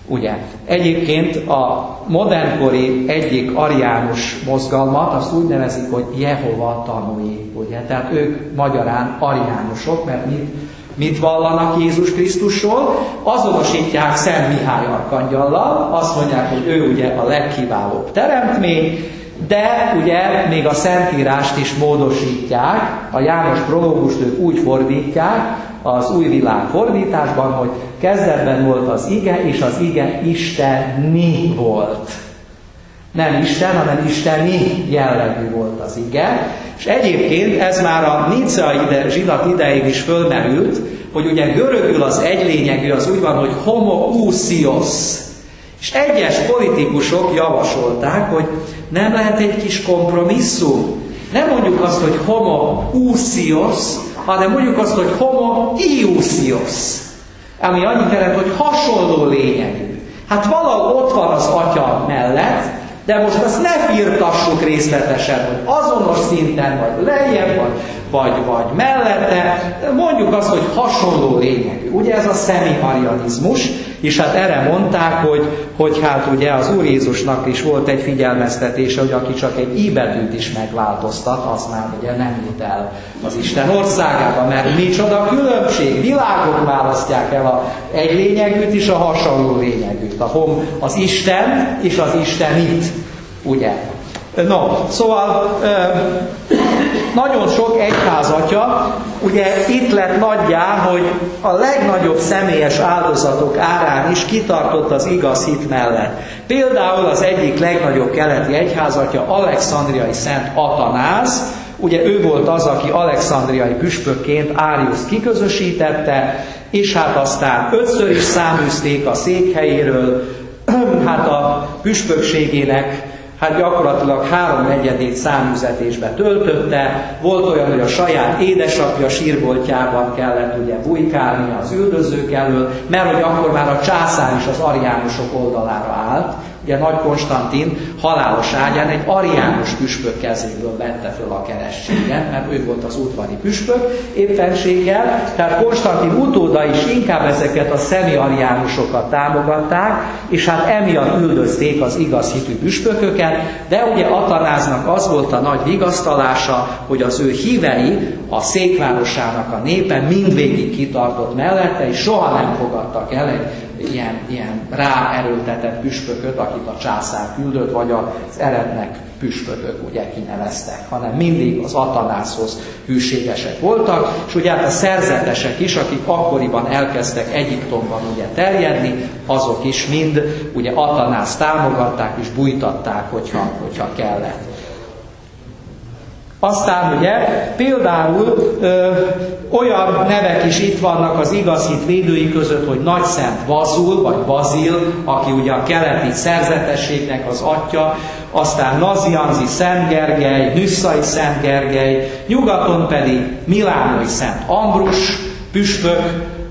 Ugye? Egyébként a modernkori egyik ariánus mozgalmat azt úgy nevezik, hogy Jehova tanúi. Ugye? Tehát ők magyarán ariánusok, mert mit Mit vallanak Jézus Krisztusról? Azonosítják Szent Mihály arkangyallal, azt mondják, hogy ő ugye a legkiválóbb teremtmény, de ugye még a Szentírást is módosítják, a János prológust ők úgy fordítják, az új világ fordításban, hogy kezdetben volt az ige, és az ige Isteni volt. Nem Isten, hanem isteni jellegű volt az ige. És egyébként ez már a Nicea ide, zsinat idején is fölmerült, hogy ugye görögül az egylényegű az úgy van, hogy homoousios. És egyes politikusok javasolták, hogy nem lehet egy kis kompromisszum. Nem mondjuk azt, hogy homoousios, hanem mondjuk azt, hogy homoiousios. Ami annyit jelent, hogy hasonló lényegű. Hát valahol ott van az atya mellett, de most azt ne firtassuk részletesen, hogy azonos szinten, vagy lejjebb, vagy, vagy, vagy mellette, mondjuk azt, hogy hasonló lényegű. Ugye ez a szemiharianizmus, és hát erre mondták, hogy, hogy hát ugye az Úr Jézusnak is volt egy figyelmeztetése, hogy aki csak egy íbetűt is megváltoztat, az már ugye nem jut el az Isten országába, mert micsoda különbség, világok választják el a egy lényegűt és a hasonló lényegűt, a hom, az Isten és az Istenit, ugye? No, szóval nagyon sok egyházatja, ugye itt lett nagyjá, hogy a legnagyobb személyes áldozatok árán is kitartott az igaz hit mellett. Például az egyik legnagyobb keleti egyházatja Alexandriai Szent Atanáz, ugye ő volt az, aki alexandriai püspökként Árius kiközösítette, és hát aztán ötször is száműzték a székhelyéről, [CLEARS THROAT] hát a püspökségének hát gyakorlatilag háromnegyedét számüzetésbe töltötte, volt olyan, hogy a saját édesapja sírboltjában kellett ugye bujkálni az üldözők elől, mert hogy akkor már a császár is az ariánusok oldalára állt, Ugye Nagy Konstantin halálos ágyán egy ariánus püspök kezéből vette föl a kerességet, mert ő volt az udvari püspök éppenséggel, tehát Konstantin utóda is inkább ezeket a szemi-ariánusokat támogatták, és hát emiatt üldözték az igaz hitű püspököket, de ugye Atanáznak az volt a nagy vigasztalása, hogy az ő hívei, a székvárosának a népe mindvégig kitartott mellette, és soha nem fogadtak el egy ilyen, ilyen ráerőltetett püspököt, akit a császár küldött, vagy az erednek püspökök ugye kineveztek, hanem mindig az Atanászhoz hűségesek voltak, és ugye hát a szerzetesek is, akik akkoriban elkezdtek Egyiptomban ugye terjedni, azok is mind ugye Atanász támogatták és bújtatták, hogyha, hogyha kellett. Aztán ugye például ö, olyan nevek is itt vannak az igaz hit védői között, hogy Nagy Szent Vazul, vagy Bazil, aki ugye a keleti szerzetességnek az atya, aztán Nazianzi Szent Gergely, Nüsszai Szent Gergely, nyugaton pedig Milánói Szent Ambrus, püspök,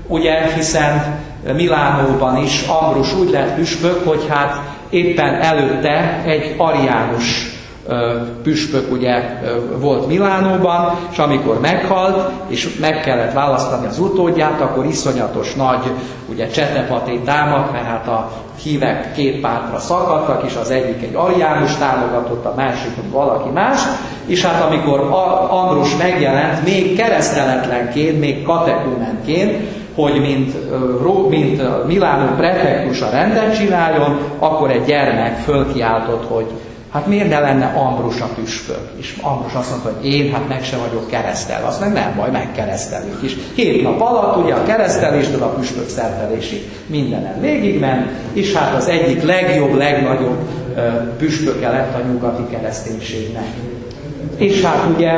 ugye, hiszen Milánóban is Ambrus úgy lett püspök, hogy hát éppen előtte egy ariánus püspök ugye volt Milánóban, és amikor meghalt, és meg kellett választani az utódját, akkor iszonyatos nagy ugye csetepaté támadt, mert hát a hívek két pártra szakadtak, és az egyik egy Ariánus támogatott, a másik valaki más, és hát amikor Ambrus megjelent, még kereszteletlenként, még katekumenként, hogy mint, mint Milánó prefektusa rendet csináljon, akkor egy gyermek fölkiáltott, hogy Hát miért ne lenne Ambrus a püspök? És Ambrus azt mondta, hogy én hát meg se vagyok keresztel. Azt meg nem baj, megkeresztelünk is. Hét nap alatt ugye a kereszteléstől a püspök szertelési mindenen végigment, és hát az egyik legjobb, legnagyobb püspöke lett a nyugati kereszténységnek. És hát ugye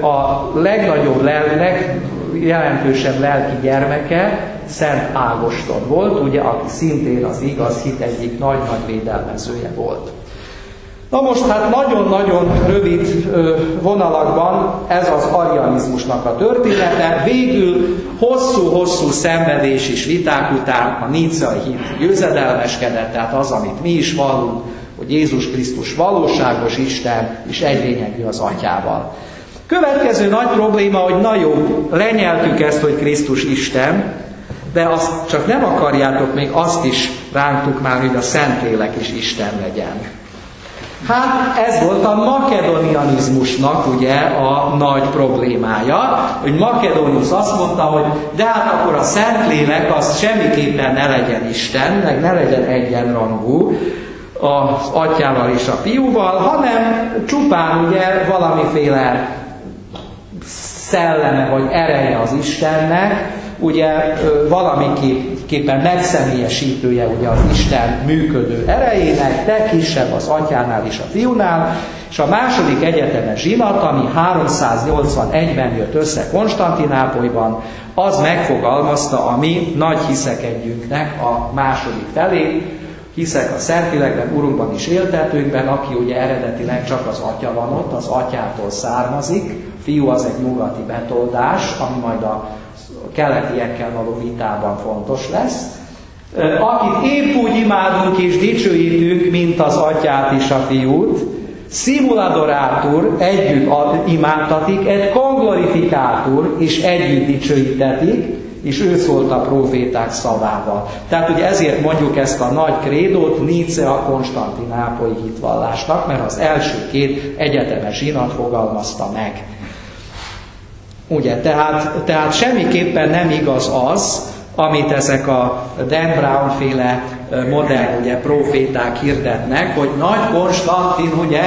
a legnagyobb, legjelentősebb lelki gyermeke Szent Ágoston volt, ugye, aki szintén az igaz hit egyik nagy-nagy védelmezője volt. Na most hát nagyon-nagyon rövid vonalakban ez az arianizmusnak a története. Végül hosszú-hosszú szenvedés és viták után a níciai hit győzedelmeskedett, tehát az, amit mi is vallunk, hogy Jézus Krisztus valóságos Isten és egylényegű az atyával. Következő nagy probléma, hogy na jó, lenyeltük ezt, hogy Krisztus Isten, de azt csak nem akarjátok, még azt is rántuk már, hogy a Szentlélek is Isten legyen. Hát ez volt a makedonianizmusnak ugye a nagy problémája, hogy Makedonius azt mondta, hogy de hát akkor a Szentlélek az semmiképpen ne legyen Isten, meg ne legyen egyenrangú az atyával és a fiúval, hanem csupán ugye valamiféle szelleme vagy ereje az Istennek, ugye valamiképpen megszemélyesítője ugye az Isten működő erejének, de kisebb az atyánál és a fiúnál, és a második egyetemes zsinat, ami 381-ben jött össze Konstantinápolyban, az megfogalmazta a mi nagy hiszekedjünknek a második felét, hiszek a Szentlélekben, Urunkban is éltetőnkben, aki ugye eredetileg csak az atya van ott, az atyától származik, fiú az egy nyugati betoldás, ami majd a keletiekkel való vitában fontos lesz. Akit épp úgy imádunk és dicsőítünk, mint az atyát és a fiút, simuladorátur együtt imádtatik, egy konglorifikátur és együtt dicsőítetik, és ő szólt a proféták szavával. Tehát ugye ezért mondjuk ezt a nagy krédót Níce a konstantinápolyi hitvallásnak, mert az első két egyetemes zsinat fogalmazta meg. Ugye, tehát, tehát semmiképpen nem igaz az, amit ezek a Dan Brown féle modern ugye, proféták hirdetnek, hogy nagy Konstantin ugye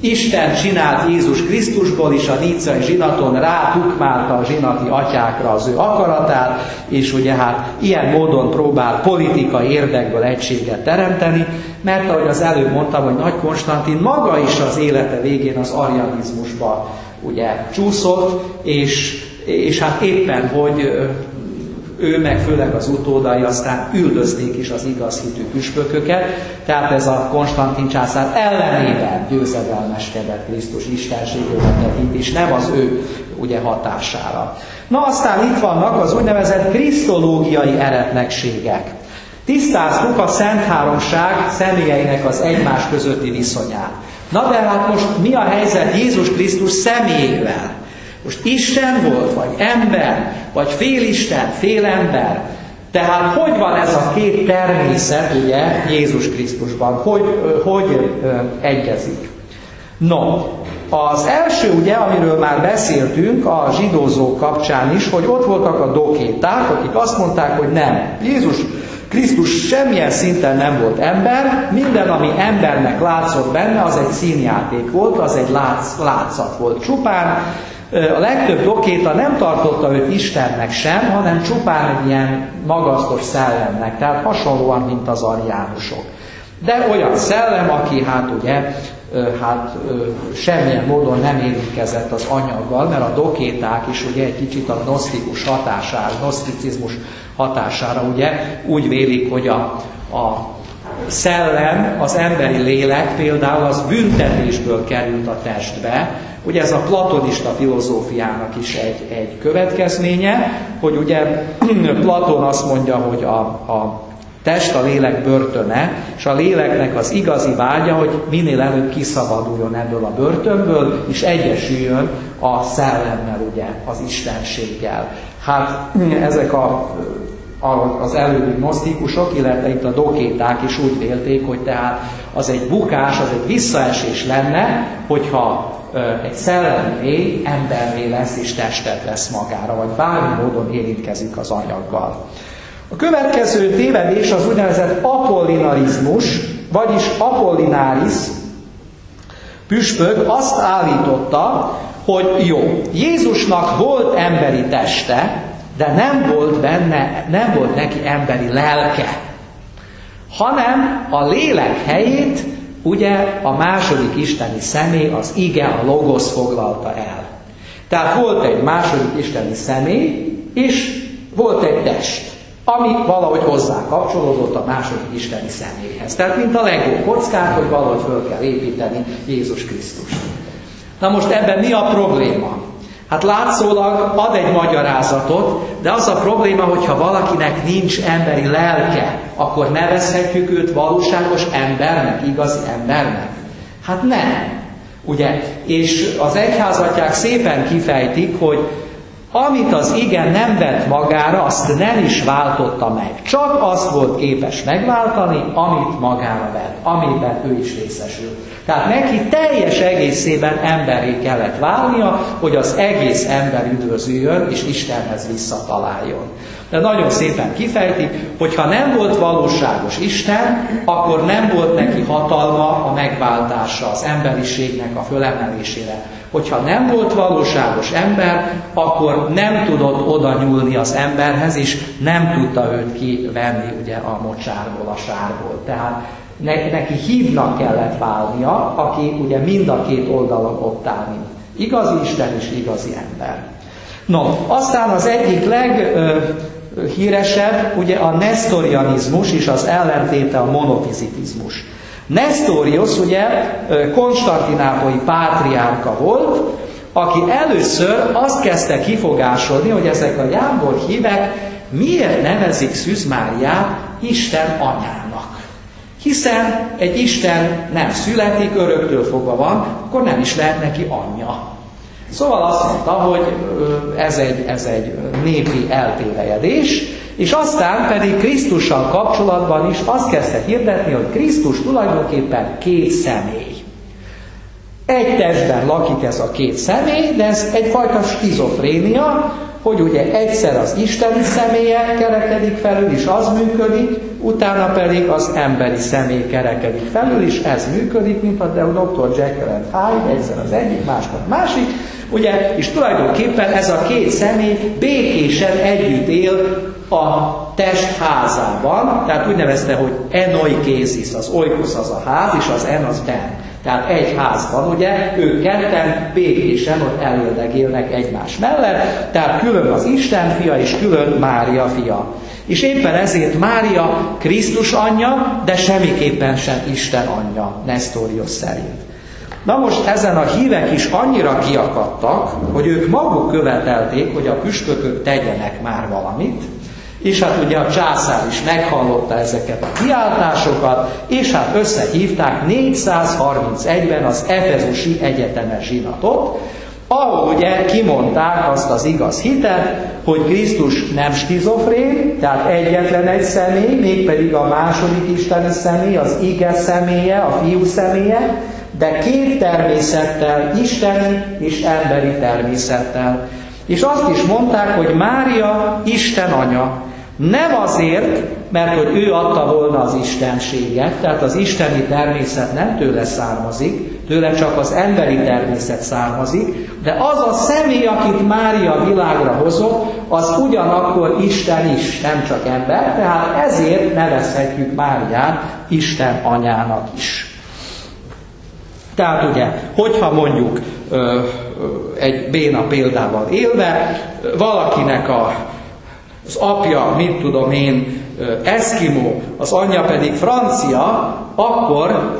Isten csinált Jézus Krisztusból is a nicai zsinaton rátukmálta a zsinati atyákra az ő akaratát, és ugye hát ilyen módon próbál politikai érdekből egységet teremteni, mert ahogy az előbb mondtam, hogy Nagy Konstantin maga is az élete végén az arianizmusba ugye csúszott, és, és hát éppen, hogy ő meg főleg az utódai aztán üldözték is az igaz hitű püspököket, tehát ez a Konstantin császár ellenében győzedelmeskedett Krisztus istenségőletet hit, és nem az ő ugye hatására. Na aztán itt vannak az úgynevezett krisztológiai eretnekségek. Tisztáztuk a Szent Háromság személyeinek az egymás közötti viszonyát. Na de hát most mi a helyzet Jézus Krisztus személyével? Most Isten volt, vagy ember, vagy félisten, félember. Tehát hogy van ez a két természet, ugye, Jézus Krisztusban? Hogy, hogy egyezik? No, az első, ugye, amiről már beszéltünk a zsidózók kapcsán is, hogy ott voltak a dokéták, akik azt mondták, hogy nem, Jézus Krisztus semmilyen szinten nem volt ember, minden, ami embernek látszott benne, az egy színjáték volt, az egy látsz, látszat volt csupán, a legtöbb dokéta nem tartotta őt Istennek sem, hanem csupán egy ilyen magasztos szellemnek, tehát hasonlóan, mint az ariánusok. De olyan szellem, aki hát ugye hát semmilyen módon nem érintkezett az anyaggal, mert a dokéták is ugye egy kicsit a gnosztikus hatására, gnoszticizmus hatására ugye úgy vélik, hogy a, a szellem, az emberi lélek például az büntetésből került a testbe, Ugye ez a platonista filozófiának is egy, egy következménye, hogy ugye [CLEARS THROAT] Platon azt mondja, hogy a, a test a lélek börtöne, és a léleknek az igazi vágya, hogy minél előbb kiszabaduljon ebből a börtönből, és egyesüljön a szellemmel, ugye, az istenséggel. Hát ezek a az előbbi gnosztikusok, illetve itt a dokéták is úgy vélték, hogy tehát az egy bukás, az egy visszaesés lenne, hogyha egy szellemi lény lesz és testet lesz magára, vagy bármi módon érintkezik az anyaggal. A következő tévedés az úgynevezett apollinarizmus, vagyis apollináris püspök azt állította, hogy jó, Jézusnak volt emberi teste, de nem volt benne, nem volt neki emberi lelke, hanem a lélek helyét ugye a második isteni személy, az ige, a logosz foglalta el. Tehát volt egy második isteni személy, és volt egy test, ami valahogy hozzá kapcsolódott a második isteni személyhez. Tehát mint a legó kockát, hogy valahogy föl kell építeni Jézus Krisztust. Na most ebben mi a probléma? Hát látszólag ad egy magyarázatot, de az a probléma, hogyha valakinek nincs emberi lelke, akkor nevezhetjük őt valóságos embernek, igazi embernek. Hát nem. Ugye? És az egyházatják szépen kifejtik, hogy amit az igen nem vett magára, azt nem is váltotta meg. Csak azt volt képes megváltani, amit magára vett, amiben ő is részesült. Tehát neki teljes egészében emberé kellett válnia, hogy az egész ember üdvözüljön és Istenhez visszataláljon. De nagyon szépen kifejti, hogy ha nem volt valóságos Isten, akkor nem volt neki hatalma a megváltásra, az emberiségnek a fölemelésére. Hogyha nem volt valóságos ember, akkor nem tudott oda nyúlni az emberhez, és nem tudta őt kivenni ugye a mocsárból, a sárból. Tehát neki hívnak kellett válnia, aki ugye mind a két oldalon ott áll, igazi Isten és igazi ember. No, aztán az egyik leghíresebb, ugye a nestorianizmus és az ellentéte a monofizitizmus. Nestorius ugye konstantinápolyi pátriárka volt, aki először azt kezdte kifogásolni, hogy ezek a jámbor hívek miért nevezik Szűz Máriát Isten anyának. Hiszen egy Isten nem születik, öröktől fogva van, akkor nem is lehet neki anyja. Szóval azt mondta, hogy ez egy, ez egy népi eltévejedés, és aztán pedig Krisztussal kapcsolatban is azt kezdte hirdetni, hogy Krisztus tulajdonképpen két személy. Egy testben lakik ez a két személy, de ez egyfajta skizofrénia, hogy ugye egyszer az Isteni személye kerekedik felül, és az működik, utána pedig az emberi személy kerekedik felül, és ez működik, mint a Dr. Jekyll and Hyde, egyszer az egyik, másnap másik, ugye, és tulajdonképpen ez a két személy békésen együtt él a test házában, tehát úgy nevezte, hogy enoikézis, az oikos az a ház, és az en az ben. Tehát egy házban, ugye, ők ketten békésen ott elérdegélnek egymás mellett, tehát külön az Isten fia, és külön Mária fia. És éppen ezért Mária Krisztus anyja, de semmiképpen sem Isten anyja, Nestorius szerint. Na most ezen a hívek is annyira kiakadtak, hogy ők maguk követelték, hogy a püspökök tegyenek már valamit, és hát ugye a császár is meghallotta ezeket a kiáltásokat, és hát összehívták 431-ben az Efezusi Egyetemes zsinatot, ahol ugye kimondták azt az igaz hitet, hogy Krisztus nem skizofrén, tehát egyetlen egy személy, mégpedig a második isteni személy, az ige személye, a fiú személye, de két természettel, isteni és emberi természettel. És azt is mondták, hogy Mária Isten anya, nem azért, mert hogy ő adta volna az istenséget, tehát az isteni természet nem tőle származik, tőle csak az emberi természet származik, de az a személy, akit Mária világra hozott, az ugyanakkor Isten is, nem csak ember, tehát ezért nevezhetjük Máriát Isten anyának is. Tehát ugye, hogyha mondjuk egy béna példával élve, valakinek a az apja, mit tudom én, eszkimó, az anyja pedig francia, akkor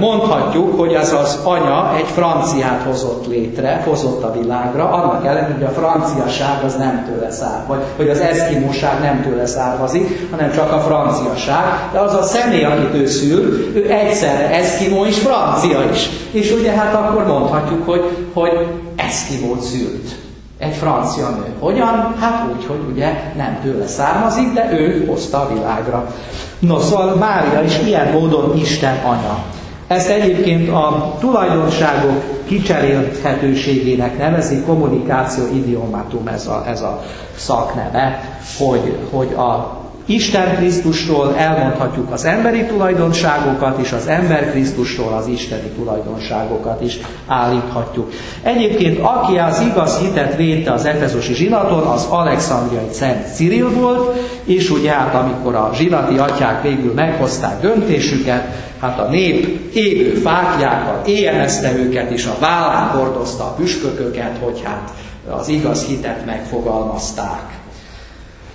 mondhatjuk, hogy ez az anya egy franciát hozott létre, hozott a világra, annak ellenére, hogy a franciaság az nem tőle szár, vagy hogy az eszkimóság nem tőle származik, hanem csak a franciaság, de az a személy, akit ő szül, ő egyszerre eszkimó és francia is. És ugye hát akkor mondhatjuk, hogy, hogy eszkimót szült egy francia nő. Hogyan? Hát úgy, hogy ugye nem tőle származik, de ő hozta a világra. No, szóval Mária is ilyen módon Isten anya. Ezt egyébként a tulajdonságok kicserélhetőségének nevezi, kommunikáció idiomatum ez a, ez a szakneve, hogy, hogy a Isten Krisztusról elmondhatjuk az emberi tulajdonságokat, és az ember Krisztusról az isteni tulajdonságokat is állíthatjuk. Egyébként, aki az igaz hitet védte az Efezosi zsinaton, az alexandriai Szent Cyril volt, és ugye hát amikor a zsinati atyák végül meghozták döntésüket, hát a nép égő fákjákkal éjjelezte őket, és a vállán hordozta a püspököket, hogy hát az igaz hitet megfogalmazták.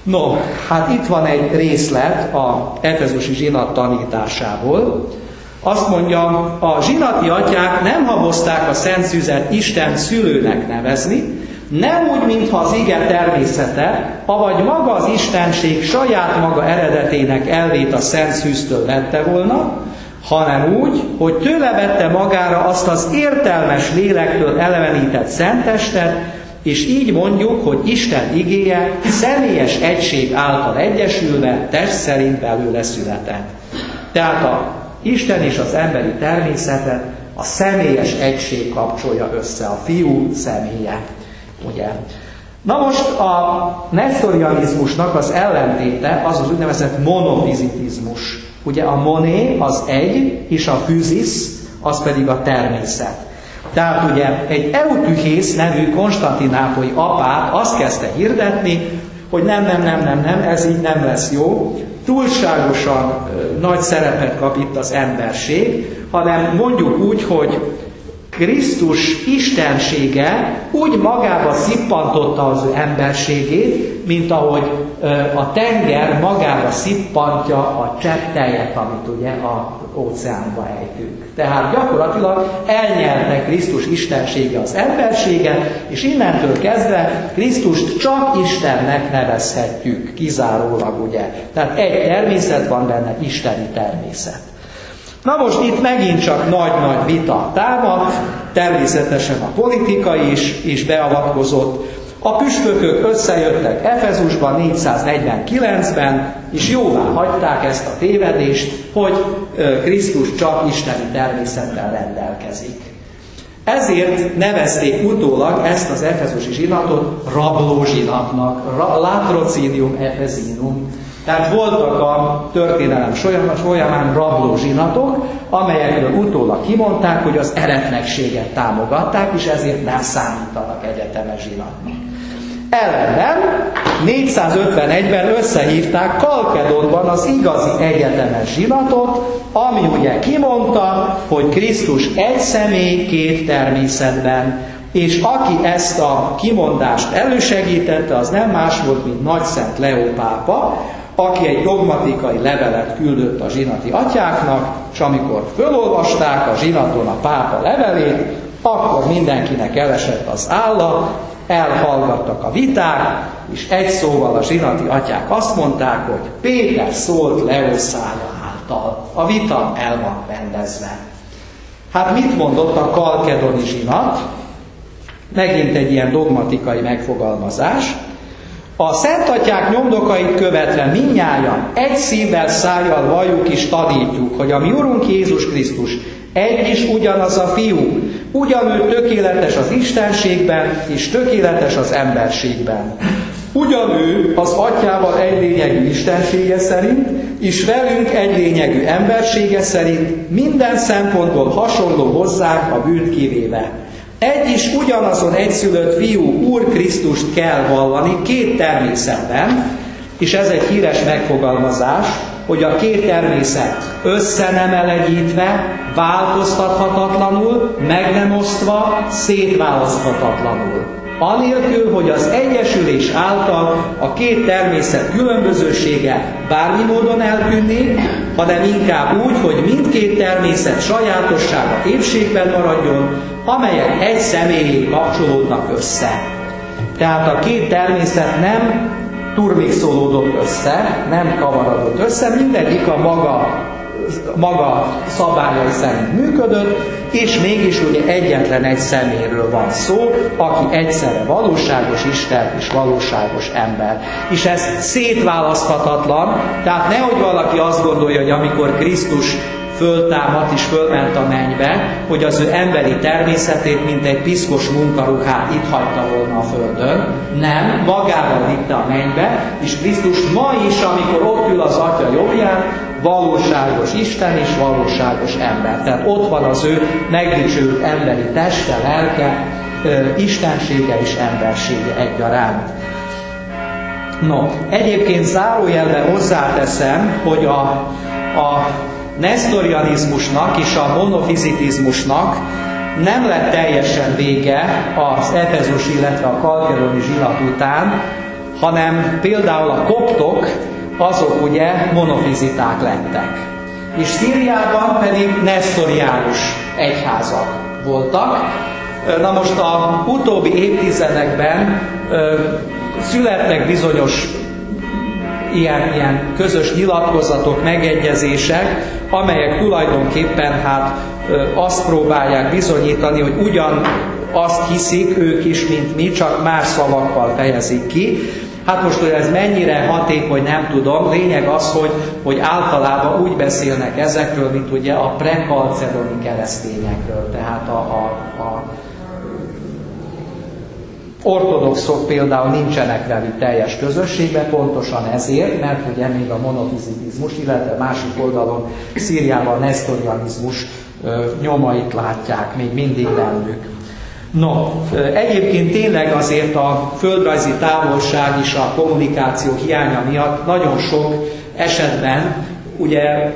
No, hát itt van egy részlet a Efezusi zsinat tanításából. Azt mondja, a zsinati atyák nem habozták a Szent Szüzet Isten szülőnek nevezni, nem úgy, mintha az ige természete, avagy maga az Istenség saját maga eredetének elvét a Szent Szűztől vette volna, hanem úgy, hogy tőle vette magára azt az értelmes lélektől elevenített szentestet, és így mondjuk, hogy Isten igéje személyes egység által egyesülve test szerint belőle született. Tehát a Isten és az emberi természetet a személyes egység kapcsolja össze, a fiú személye. Ugye? Na most a nestorianizmusnak az ellentéte az az úgynevezett monofizitizmus. Ugye a moné az egy, és a fizis az pedig a természet. Tehát ugye egy Eutüchész nevű konstantinápolyi apát azt kezdte hirdetni, hogy nem, nem, nem, nem, nem, ez így nem lesz jó, túlságosan nagy szerepet kap itt az emberség, hanem mondjuk úgy, hogy Krisztus istensége úgy magába szippantotta az ő emberségét, mint ahogy a tenger magába szippantja a csepp amit ugye a óceánba ejtünk. Tehát gyakorlatilag elnyerte Krisztus istensége az emberséget, és innentől kezdve Krisztust csak Istennek nevezhetjük, kizárólag ugye. Tehát egy természet van benne, isteni természet. Na most itt megint csak nagy-nagy vita támad, természetesen a politika is, is beavatkozott. A püspökök összejöttek Efezusban 449-ben, és jóvá hagyták ezt a tévedést, hogy Krisztus csak isteni természettel rendelkezik. Ezért nevezték utólag ezt az efezusi zsinatot rablózsinatnak, latrocinium efezinum, tehát voltak a történelem folyamán rabló amelyekről utólag kimondták, hogy az eretnekséget támogatták, és ezért nem számítanak egyetemes zsinatnak. Ellenben 451-ben összehívták Kalkedonban az igazi egyetemes zsinatot, ami ugye kimondta, hogy Krisztus egy személy két természetben, és aki ezt a kimondást elősegítette, az nem más volt, mint Nagyszent Leó pápa, aki egy dogmatikai levelet küldött a zsinati atyáknak, és amikor fölolvasták a zsinaton a pápa levelét, akkor mindenkinek elesett az álla, elhallgattak a viták, és egy szóval a zsinati atyák azt mondták, hogy Péter szólt Leoszája által. A vita el van rendezve. Hát mit mondott a kalkedoni zsinat? Megint egy ilyen dogmatikai megfogalmazás. A szentatyák nyomdokait követve minnyáján egy szívvel, szájjal valljuk és tanítjuk, hogy a mi Urunk Jézus Krisztus egy is ugyanaz a fiú, ugyanő tökéletes az Istenségben és tökéletes az emberségben. Ugyanő az atyával egy lényegű istensége szerint, és velünk egy lényegű embersége szerint minden szempontból hasonló hozzánk a bűnt kivéve. Egy is ugyanazon egyszülött fiú, Úr Krisztust kell vallani két természetben, és ez egy híres megfogalmazás, hogy a két természet össze nem elegyítve, változtathatatlanul, meg nem osztva, szétválaszthatatlanul. Anélkül, hogy az egyesülés által a két természet különbözősége bármi módon eltűnni, hanem inkább úgy, hogy mindkét természet sajátossága épségben maradjon, amelyek egy személyé kapcsolódnak össze. Tehát a két természet nem turmixolódott össze, nem kavarodott össze, mindegyik a maga, maga szabályai szerint működött, és mégis ugye egyetlen egy szeméről van szó, aki egyszerre valóságos Isten és valóságos ember. És ez szétválaszthatatlan, tehát nehogy valaki azt gondolja, hogy amikor Krisztus föltámadt és fölment a mennybe, hogy az ő emberi természetét, mint egy piszkos munkaruhát itt hagyta volna a földön. Nem, magával vitte a mennybe, és Krisztus ma is, amikor ott ül az Atya jobbján, valóságos Isten és valóságos ember. Tehát ott van az ő megdicsőült emberi teste, lelke, istensége és embersége egyaránt. No, egyébként zárójelben hozzáteszem, hogy a, a nestorianizmusnak és a monofizitizmusnak nem lett teljesen vége az Efezus, illetve a Kalkeroni zsinat után, hanem például a koptok, azok ugye monofiziták lettek. És Szíriában pedig nestoriánus egyházak voltak. Na most a utóbbi évtizedekben ö, születtek bizonyos ilyen, ilyen közös nyilatkozatok, megegyezések, amelyek tulajdonképpen hát azt próbálják bizonyítani, hogy ugyan azt hiszik ők is, mint mi, csak más szavakkal fejezik ki. Hát most, hogy ez mennyire hatékony, nem tudom. Lényeg az, hogy, hogy általában úgy beszélnek ezekről, mint ugye a prekalcedoni keresztényekről. Tehát a, a, a ortodoxok például nincsenek velük teljes közösségben, pontosan ezért, mert ugye még a monofizitizmus, illetve másik oldalon Szíriában nesztorianizmus nyomait látják még mindig bennük. No, egyébként tényleg azért a földrajzi távolság és a kommunikáció hiánya miatt nagyon sok esetben ugye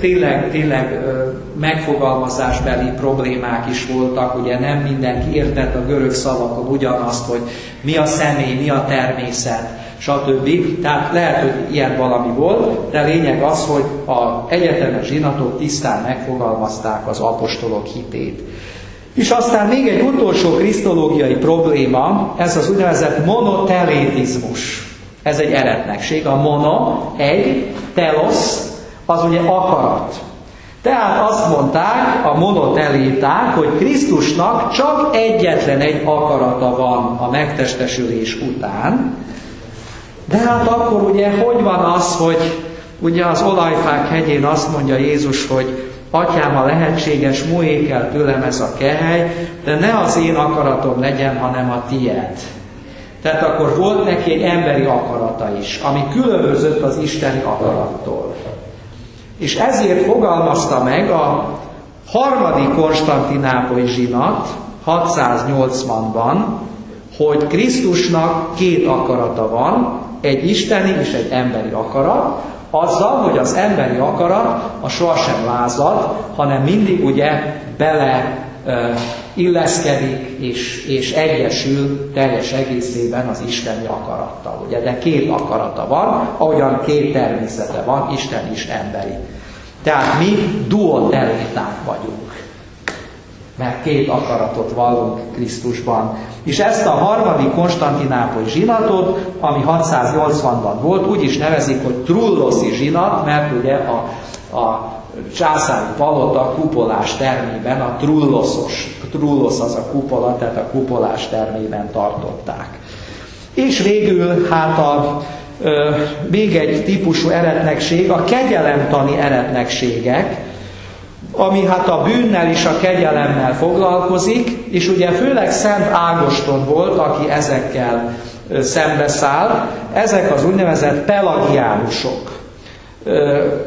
tényleg, tényleg megfogalmazásbeli problémák is voltak, ugye nem mindenki értett a görög szavakon ugyanazt, hogy mi a személy, mi a természet, stb. Tehát lehet, hogy ilyen valami volt, de lényeg az, hogy a egyetemes zsinatok tisztán megfogalmazták az apostolok hitét. És aztán még egy utolsó krisztológiai probléma, ez az úgynevezett monotelétizmus. Ez egy eretnekség. A mono, egy, telos, az ugye akarat. Tehát azt mondták a monoteléták, hogy Krisztusnak csak egyetlen egy akarata van a megtestesülés után. De hát akkor ugye hogy van az, hogy ugye az olajfák hegyén azt mondja Jézus, hogy Atyám, a lehetséges, múljék el tőlem ez a kehely, de ne az én akaratom legyen, hanem a tiéd. Tehát akkor volt neki egy emberi akarata is, ami különbözött az isteni akarattól. És ezért fogalmazta meg a harmadik konstantinápolyi zsinat 680-ban, hogy Krisztusnak két akarata van, egy isteni és egy emberi akarat, azzal, hogy az emberi akarat a sohasem lázad, hanem mindig ugye bele illeszkedik és, és egyesül teljes egészében az isteni akarattal. Ugye, de két akarata van, ahogyan két természete van, Isten is emberi. Tehát mi duoteliták vagyunk mert két akaratot vallunk Krisztusban. És ezt a harmadik konstantinápolyi zsinatot, ami 680-ban volt, úgy is nevezik, hogy trulloszi zsinat, mert ugye a, a császári palota kupolás termében, a trulloszos, trullosz az a kupola, tehát a kupolás termében tartották. És végül hát a, ö, még egy típusú eretnekség, a kegyelemtani eretnekségek, ami hát a bűnnel és a kegyelemmel foglalkozik, és ugye főleg Szent Ágoston volt, aki ezekkel szembeszállt, ezek az úgynevezett pelagiánusok.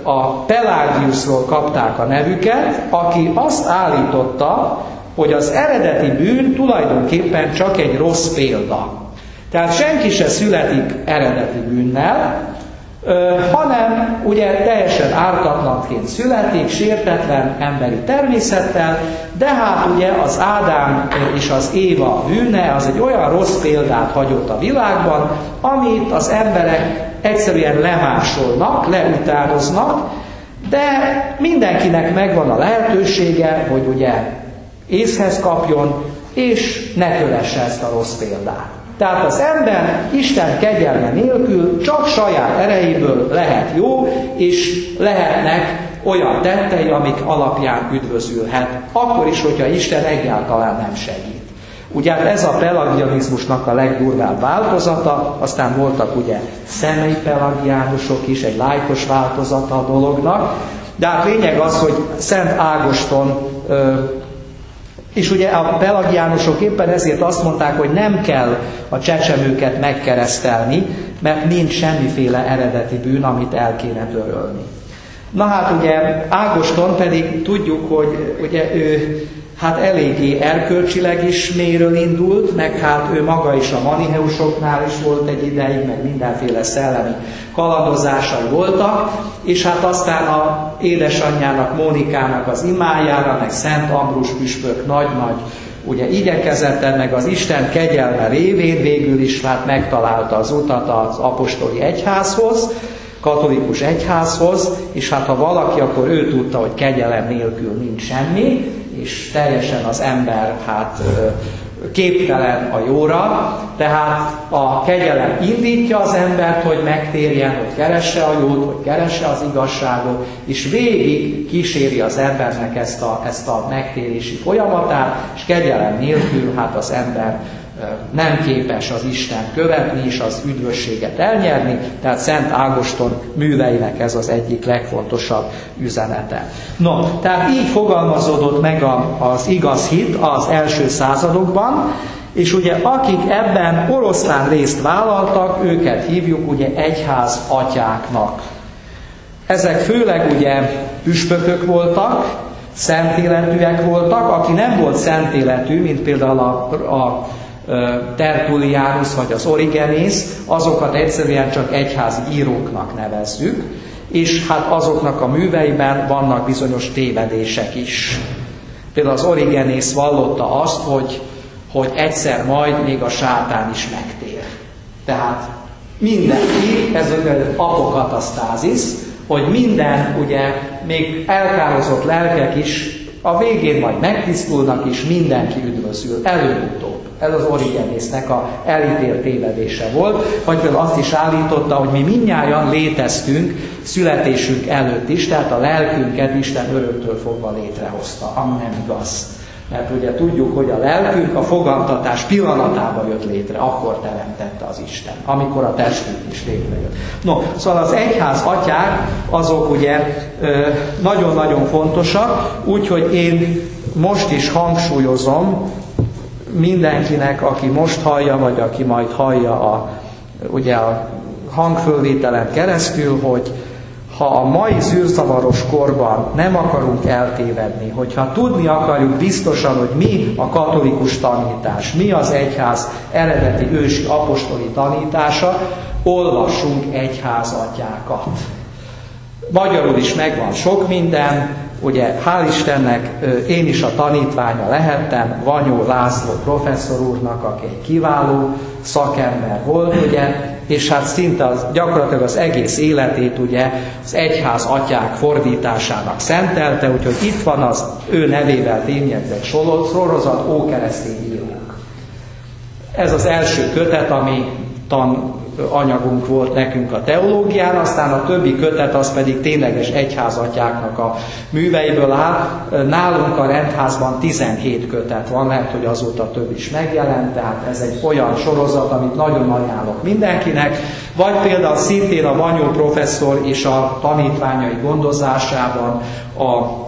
A Pelágiusról kapták a nevüket, aki azt állította, hogy az eredeti bűn tulajdonképpen csak egy rossz példa. Tehát senki se születik eredeti bűnnel, hanem ugye teljesen ártatlanként születik, sértetlen emberi természettel, de hát ugye az Ádám és az Éva bűne az egy olyan rossz példát hagyott a világban, amit az emberek egyszerűen lemásolnak, leutároznak, de mindenkinek megvan a lehetősége, hogy ugye észhez kapjon, és ne kövesse ezt a rossz példát. Tehát az ember Isten kegyelme nélkül csak saját erejéből lehet jó, és lehetnek olyan tettei, amik alapján üdvözülhet. Akkor is, hogyha Isten egyáltalán nem segít. Ugye hát ez a pelagianizmusnak a legdurvább változata, aztán voltak ugye szemei pelagiánusok is, egy lájkos változata a dolognak, de hát lényeg az, hogy Szent Ágoston és ugye a pelagiánusok éppen ezért azt mondták, hogy nem kell a csecsemőket megkeresztelni, mert nincs semmiféle eredeti bűn, amit el kéne törölni. Na hát ugye Ágoston pedig tudjuk, hogy ugye ő hát eléggé erkölcsileg is mélyről indult, meg hát ő maga is a maniheusoknál is volt egy ideig, meg mindenféle szellemi kalandozásai voltak, és hát aztán a édesanyjának, Mónikának az imájára, meg Szent Ambrus püspök nagy-nagy ugye igyekezette, meg az Isten kegyelme révén végül is hát megtalálta az utat az apostoli egyházhoz, katolikus egyházhoz, és hát ha valaki, akkor ő tudta, hogy kegyelem nélkül nincs semmi, és teljesen az ember hát képtelen a jóra, tehát a kegyelem indítja az embert, hogy megtérjen, hogy keresse a jót, hogy keresse az igazságot, és végig kíséri az embernek ezt a, ezt a megtérési folyamatát, és kegyelem nélkül hát az ember nem képes az Isten követni és az üdvösséget elnyerni, tehát Szent Ágoston műveinek ez az egyik legfontosabb üzenete. No, tehát így fogalmazódott meg az igaz hit az első századokban, És ugye akik ebben oroszlán részt vállaltak, őket hívjuk ugye egyház atyáknak. Ezek főleg ugye püspökök voltak, szent életűek voltak, aki nem volt szent életű, mint például a, a Tertullianus vagy az Origenész, azokat egyszerűen csak egyházi íróknak nevezzük, és hát azoknak a műveiben vannak bizonyos tévedések is. Például az Origenész vallotta azt, hogy, hogy egyszer majd még a sátán is megtér. Tehát mindenki, ez az apokatasztázis, hogy minden, ugye, még elkározott lelkek is a végén majd megtisztulnak, és mindenki üdvözül, előbb-utóbb. Ez az Origenésznek a elítélt tévedése volt, vagy például azt is állította, hogy mi minnyáján léteztünk születésünk előtt is, tehát a lelkünket Isten öröktől fogva létrehozta, ami nem igaz. Mert ugye tudjuk, hogy a lelkünk a fogantatás pillanatában jött létre, akkor teremtette az Isten, amikor a testünk is létrejött. No, szóval az egyház atyák, azok ugye nagyon-nagyon fontosak, úgyhogy én most is hangsúlyozom mindenkinek, aki most hallja, vagy aki majd hallja a, ugye a hangfölvételen keresztül, hogy ha a mai zűrzavaros korban nem akarunk eltévedni, hogyha tudni akarjuk biztosan, hogy mi a katolikus tanítás, mi az egyház eredeti ősi apostoli tanítása, olvassunk egyházatyákat. Magyarul is megvan sok minden, ugye hál' Istennek én is a tanítványa lehettem, Vanyó László professzor úrnak, aki egy kiváló szakember volt, ugye, és hát szinte az, gyakorlatilag az egész életét ugye az egyház atyák fordításának szentelte, úgyhogy itt van az ő nevével tényedzett sorozat, Ókeresztény írók. Ez az első kötet, ami tan anyagunk volt nekünk a teológián, aztán a többi kötet az pedig tényleges egyházatyáknak a műveiből áll. Nálunk a rendházban 17 kötet van, lehet, hogy azóta több is megjelent, tehát ez egy olyan sorozat, amit nagyon ajánlok mindenkinek. Vagy például szintén a Vanyó professzor és a tanítványai gondozásában a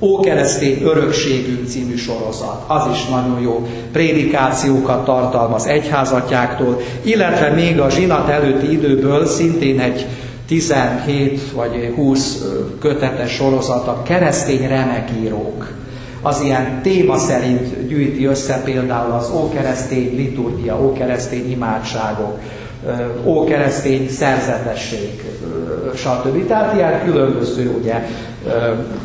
Ókeresztény örökségünk című sorozat. Az is nagyon jó prédikációkat tartalmaz egyházatyáktól, illetve még a zsinat előtti időből szintén egy 17 vagy 20 kötetes sorozat a keresztény remekírók. Az ilyen téma szerint gyűjti össze például az ókeresztény liturgia, ókeresztény imádságok, ókeresztény szerzetesség, stb. Tehát ilyen különböző ugye,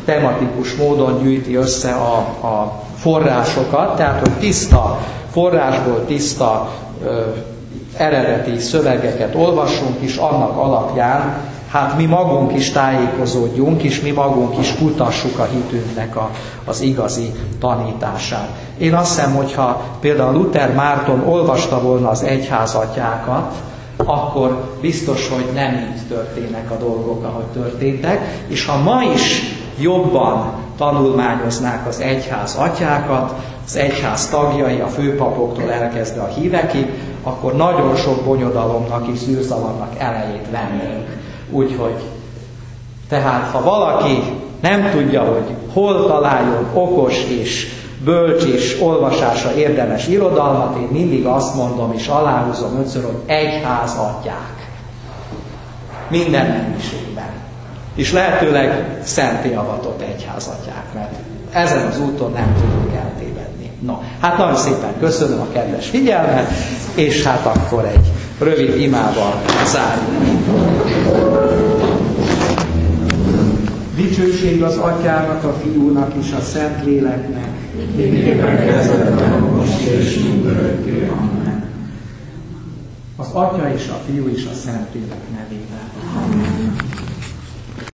tematikus módon gyűjti össze a, a forrásokat, tehát hogy tiszta forrásból tiszta eredeti szövegeket olvassunk, és annak alapján hát mi magunk is tájékozódjunk, és mi magunk is kutassuk a hitünknek a, az igazi tanítását. Én azt hiszem, hogyha például Luther Márton olvasta volna az egyházatyákat, akkor biztos, hogy nem így történnek a dolgok, ahogy történtek, és ha ma is jobban tanulmányoznák az egyház atyákat, az egyház tagjai, a főpapoktól elkezdve a hívekig, akkor nagyon sok bonyodalomnak és zűrzavarnak elejét vennénk. Úgyhogy, tehát ha valaki nem tudja, hogy hol találjon okos és bölcs és olvasásra érdemes irodalmat, én mindig azt mondom és aláhúzom ötször, hogy egyház atyák. Minden mennyiségben. És lehetőleg szenté avatott egyházatyák, mert ezen az úton nem tudunk eltévedni. No, hát nagyon szépen köszönöm a kedves figyelmet, és hát akkor egy rövid imával zárjuk. Dicsőség az atyának, a fiúnak és a szent léleknek, az Atya és a Fiú és a Szentlélek nevében. Amen.